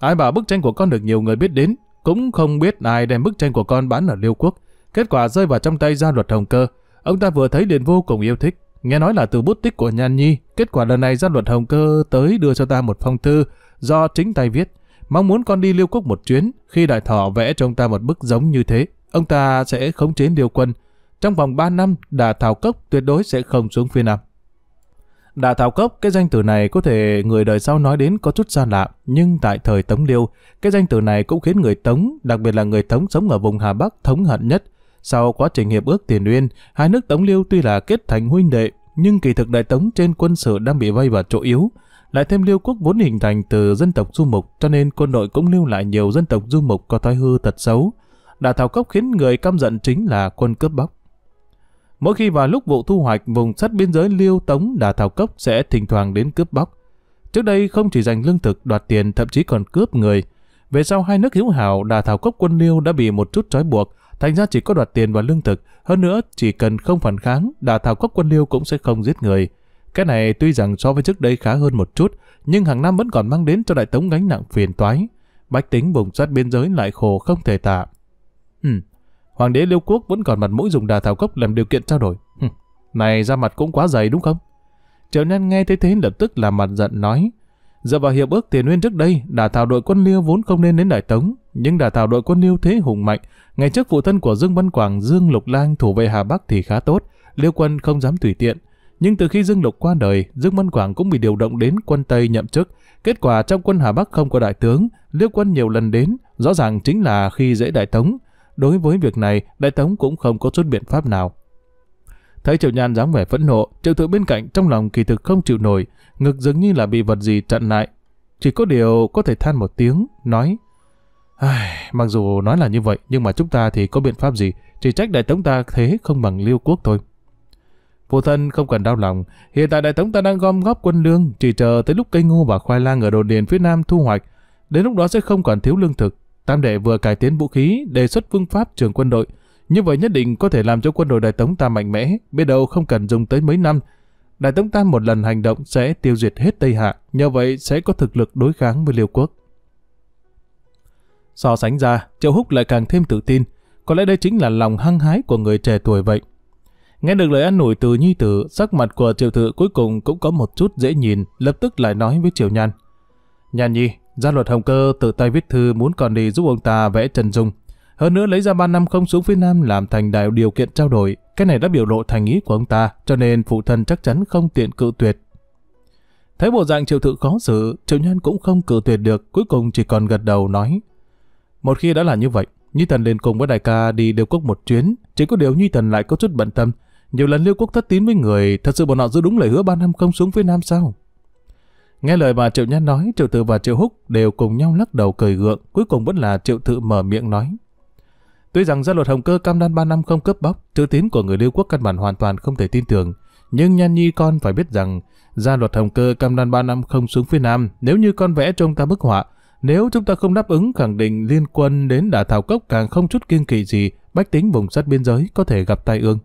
Ai bảo bức tranh của con được nhiều người biết đến, cũng không biết ai đem bức tranh của con bán ở Liêu Quốc. Kết quả rơi vào trong tay gia luật Hồng Cơ. Ông ta vừa thấy liền vô cùng yêu thích. Nghe nói là từ bút tích của Nhan Nhi, kết quả lần này gia luật Hồng Cơ tới đưa cho ta một phong thư do chính tay viết mong muốn con đi liêu quốc một chuyến, khi đại thọ vẽ cho ông ta một bức giống như thế, ông ta sẽ khống chế liêu quân. Trong vòng 3 năm, đà thảo cốc tuyệt đối sẽ không xuống phía nam. Đà thảo cốc, cái danh từ này có thể người đời sau nói đến có chút xa lạ, nhưng tại thời Tống Liêu, cái danh từ này cũng khiến người Tống, đặc biệt là người Tống sống ở vùng Hà Bắc thống hận nhất. Sau quá trình hiệp ước tiền uyên, hai nước Tống Liêu tuy là kết thành huynh đệ, nhưng kỳ thực đại Tống trên quân sự đang bị vây vào chỗ yếu, lại thêm liêu quốc vốn hình thành từ dân tộc du mục, cho nên quân đội cũng lưu lại nhiều dân tộc du mục có thói hư tật xấu. Đả thảo cốc khiến người căm giận chính là quân cướp bóc. Mỗi khi vào lúc vụ thu hoạch vùng sắt biên giới liêu tống đà thảo cốc sẽ thỉnh thoảng đến cướp bóc. Trước đây không chỉ giành lương thực, đoạt tiền, thậm chí còn cướp người. Về sau hai nước hữu hảo đà thảo cốc quân liêu đã bị một chút trói buộc, thành ra chỉ có đoạt tiền và lương thực. Hơn nữa, chỉ cần không phản kháng đà thảo cốc quân liêu cũng sẽ không giết người. Cái này tuy rằng so với trước đây khá hơn một chút, nhưng hàng năm vẫn còn mang đến cho đại tống gánh nặng phiền toái. Bách tính vùng sát biên giới lại khổ không thể tả. Hừm, Hoàng đế Liêu Quốc vẫn còn mặt mũi dùng đà thảo cốc làm điều kiện trao đổi. Hừm, này ra mặt cũng quá dày đúng không? Triệu Nhân nghe thấy thế lập tức làm mặt giận nói. Dựa vào hiệp ước tiền nguyên trước đây, đà thảo đội quân Liêu vốn không nên đến Đại Tống, nhưng đà thảo đội quân Liêu thế hùng mạnh. Ngày trước phụ thân của Dương Văn Quảng, Dương Lục Lang thủ vệ Hà Bắc thì khá tốt, Liêu quân không dám tùy tiện. Nhưng từ khi Dương Lục qua đời, Dương Văn Quảng cũng bị điều động đến quân Tây nhậm chức. Kết quả trong quân Hà Bắc không có đại tướng, Liêu quân nhiều lần đến, rõ ràng chính là khi dễ đại tống. Đối với việc này, đại tống cũng không có chút biện pháp nào. Thấy Triệu Nhan dáng vẻ phẫn nộ, Triệu Tự bên cạnh trong lòng kỳ thực không chịu nổi, ngực dường như là bị vật gì chặn lại. chỉ có điều có thể than một tiếng, nói Ai, mặc dù nói là như vậy, nhưng mà chúng ta thì có biện pháp gì, chỉ trách đại tống ta thế không bằng liêu quốc thôi. Phụ thân không cần đau lòng, hiện tại đại tống ta đang gom góp quân lương, chỉ chờ tới lúc cây ngô và khoai lang ở đồn điền phía nam thu hoạch, đến lúc đó sẽ không còn thiếu lương thực. Tam đệ vừa cải tiến vũ khí, đề xuất phương pháp trường quân đội, như vậy nhất định có thể làm cho quân đội đại tống ta mạnh mẽ, biết đâu không cần dùng tới mấy năm. Đại tống ta một lần hành động sẽ tiêu diệt hết Tây Hạ, nhờ vậy sẽ có thực lực đối kháng với liêu quốc. So sánh ra, Triệu Húc lại càng thêm tự tin. Có lẽ đây chính là lòng hăng hái của người trẻ tuổi vậy. Nghe được lời ăn ủi từ nhi tử, sắc mặt của Triệu Thự cuối cùng cũng có một chút dễ nhìn, lập tức lại nói với Triệu Nhan. Nhan nhi, gia luật Hồng Cơ tự tay viết thư muốn còn đi giúp ông ta vẽ Trần Dung. Hơn nữa lấy ra ba năm không xuống phía Nam làm thành đại điều kiện trao đổi. Cái này đã biểu lộ thành ý của ông ta, cho nên phụ thân chắc chắn không tiện cự tuyệt. Thấy bộ dạng Triệu Thự khó xử, Triệu Nhan cũng không cự tuyệt được, cuối cùng chỉ còn gật đầu nói. Một khi đã là như vậy, Nhi Thần liền cùng với đại ca đi điều Quốc một chuyến, chỉ có điều Nhi Thần lại có chút bận tâm. Nhiều lần Liêu Quốc thất tín với người, thật sự bọn họ giữ đúng lời hứa ba năm không xuống phía Nam sao? Nghe lời bà Triệu Nhan nói, Triệu Tự và Triệu Húc đều cùng nhau lắc đầu cười gượng, cuối cùng vẫn là Triệu Tự mở miệng nói. Tuy rằng gia luật Hồng Cơ cam đoan ba năm không cướp bóc, chữ tín của người Liêu Quốc căn bản hoàn toàn không thể tin tưởng, nhưng Nhan Nhi con phải biết rằng gia luật Hồng Cơ cam đoan ba năm không xuống phía Nam, nếu như con vẽ trong ta bức họa, nếu chúng ta không đáp ứng khẳng định liên quân đến đả thảo cốc càng không chút kiên kỵ gì, bách tính vùng sát biên giới có thể gặp tai ương.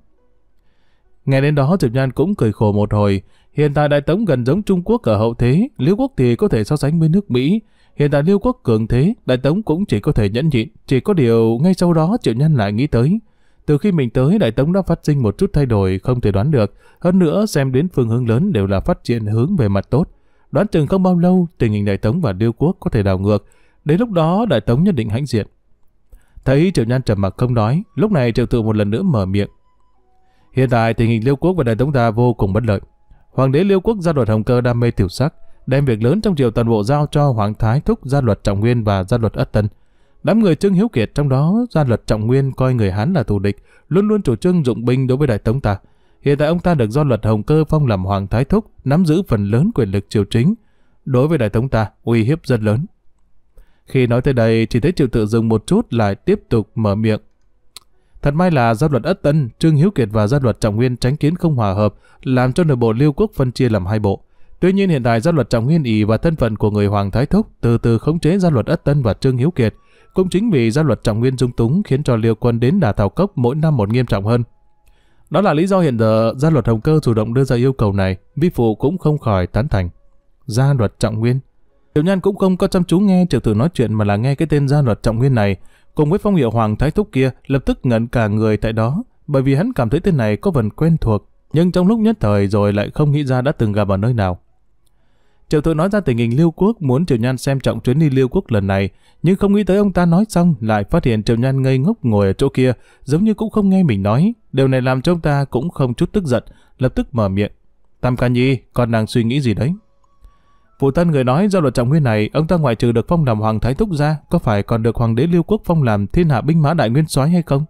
Nghe đến đó Diệp Nhan cũng cười khổ một hồi. Hiện tại Đại Tống gần giống Trung Quốc ở hậu thế, Liêu Quốc thì có thể so sánh với nước Mỹ. Hiện tại Liêu Quốc cường thế, Đại Tống cũng chỉ có thể nhẫn nhịn. Chỉ có điều ngay sau đó Triệu nhan lại nghĩ tới. Từ khi mình tới, Đại Tống đã phát sinh một chút thay đổi không thể đoán được. Hơn nữa xem đến phương hướng lớn đều là phát triển hướng về mặt tốt. Đoán chừng không bao lâu, tình hình Đại Tống và Liêu Quốc có thể đảo ngược. Đến lúc đó, Đại Tống nhất định hãnh diện. Thấy Triệu Nhan trầm mặc không nói, lúc này Triệu Tự một lần nữa mở miệng. Hiện tại tình hình Liêu Quốc và Đại Tống ta vô cùng bất lợi. Hoàng đế Liêu Quốc gia luật Hồng Cơ đam mê tiểu sắc, đem việc lớn trong triều toàn bộ giao cho Hoàng Thái Thúc gia luật Trọng Nguyên và gia luật Ất Tân. Đám người Trương Hiếu Kiệt trong đó gia luật Trọng Nguyên coi người Hán là thù địch, luôn luôn chủ trương dụng binh đối với Đại Tống ta. Hiện tại ông ta được do luật Hồng Cơ phong làm Hoàng Thái Thúc, nắm giữ phần lớn quyền lực triều chính. Đối với Đại Tống ta, uy hiếp rất lớn. Khi nói tới đây, chỉ thấy triệu tự dừng một chút lại tiếp tục mở miệng. Thật may là gia luật Ất Tân, Trương Hiếu Kiệt và gia luật Trọng Nguyên tránh kiến không hòa hợp, làm cho nội bộ Liêu Quốc phân chia làm hai bộ. Tuy nhiên hiện tại gia luật Trọng Nguyên ỷ và thân phận của người Hoàng Thái Thúc từ từ khống chế gia luật Ất Tân và Trương Hiếu Kiệt. Cũng chính vì gia luật Trọng Nguyên dung túng khiến cho Liêu quân đến đà thảo cốc mỗi năm một nghiêm trọng hơn. Đó là lý do hiện giờ gia luật Hồng Cơ chủ động đưa ra yêu cầu này, vi phụ cũng không khỏi tán thành. Gia luật Trọng Nguyên Tiểu Nhan cũng không có chăm chú nghe triệu tử nói chuyện mà là nghe cái tên gia luật Trọng Nguyên này, cùng với phong hiệu Hoàng Thái Thúc kia lập tức ngẩn cả người tại đó, bởi vì hắn cảm thấy tên này có phần quen thuộc, nhưng trong lúc nhất thời rồi lại không nghĩ ra đã từng gặp ở nơi nào. Triệu tự nói ra tình hình Liêu Quốc muốn Triệu Nhan xem trọng chuyến đi Liêu Quốc lần này, nhưng không nghĩ tới ông ta nói xong lại phát hiện Triệu Nhan ngây ngốc ngồi ở chỗ kia, giống như cũng không nghe mình nói. Điều này làm cho ông ta cũng không chút tức giận, lập tức mở miệng. Tam Ca Nhi, con đang suy nghĩ gì đấy? Phụ thân người nói do luật trọng nguyên này, ông ta ngoại trừ được phong làm Hoàng Thái Thúc ra, có phải còn được Hoàng đế Liêu Quốc phong làm thiên hạ binh mã đại nguyên soái hay không?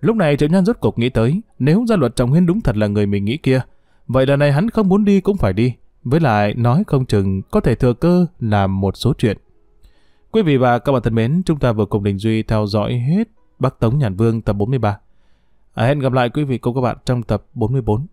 Lúc này Triệu Nhan rốt cục nghĩ tới, nếu gia luật trọng nguyên đúng thật là người mình nghĩ kia, vậy lần này hắn không muốn đi cũng phải đi, với lại nói không chừng có thể thừa cơ làm một số chuyện. Quý vị và các bạn thân mến, chúng ta vừa cùng Đình Duy theo dõi hết Bắc Tống Nhàn Vương tập 43. À, hẹn gặp lại quý vị cùng các bạn trong tập 44.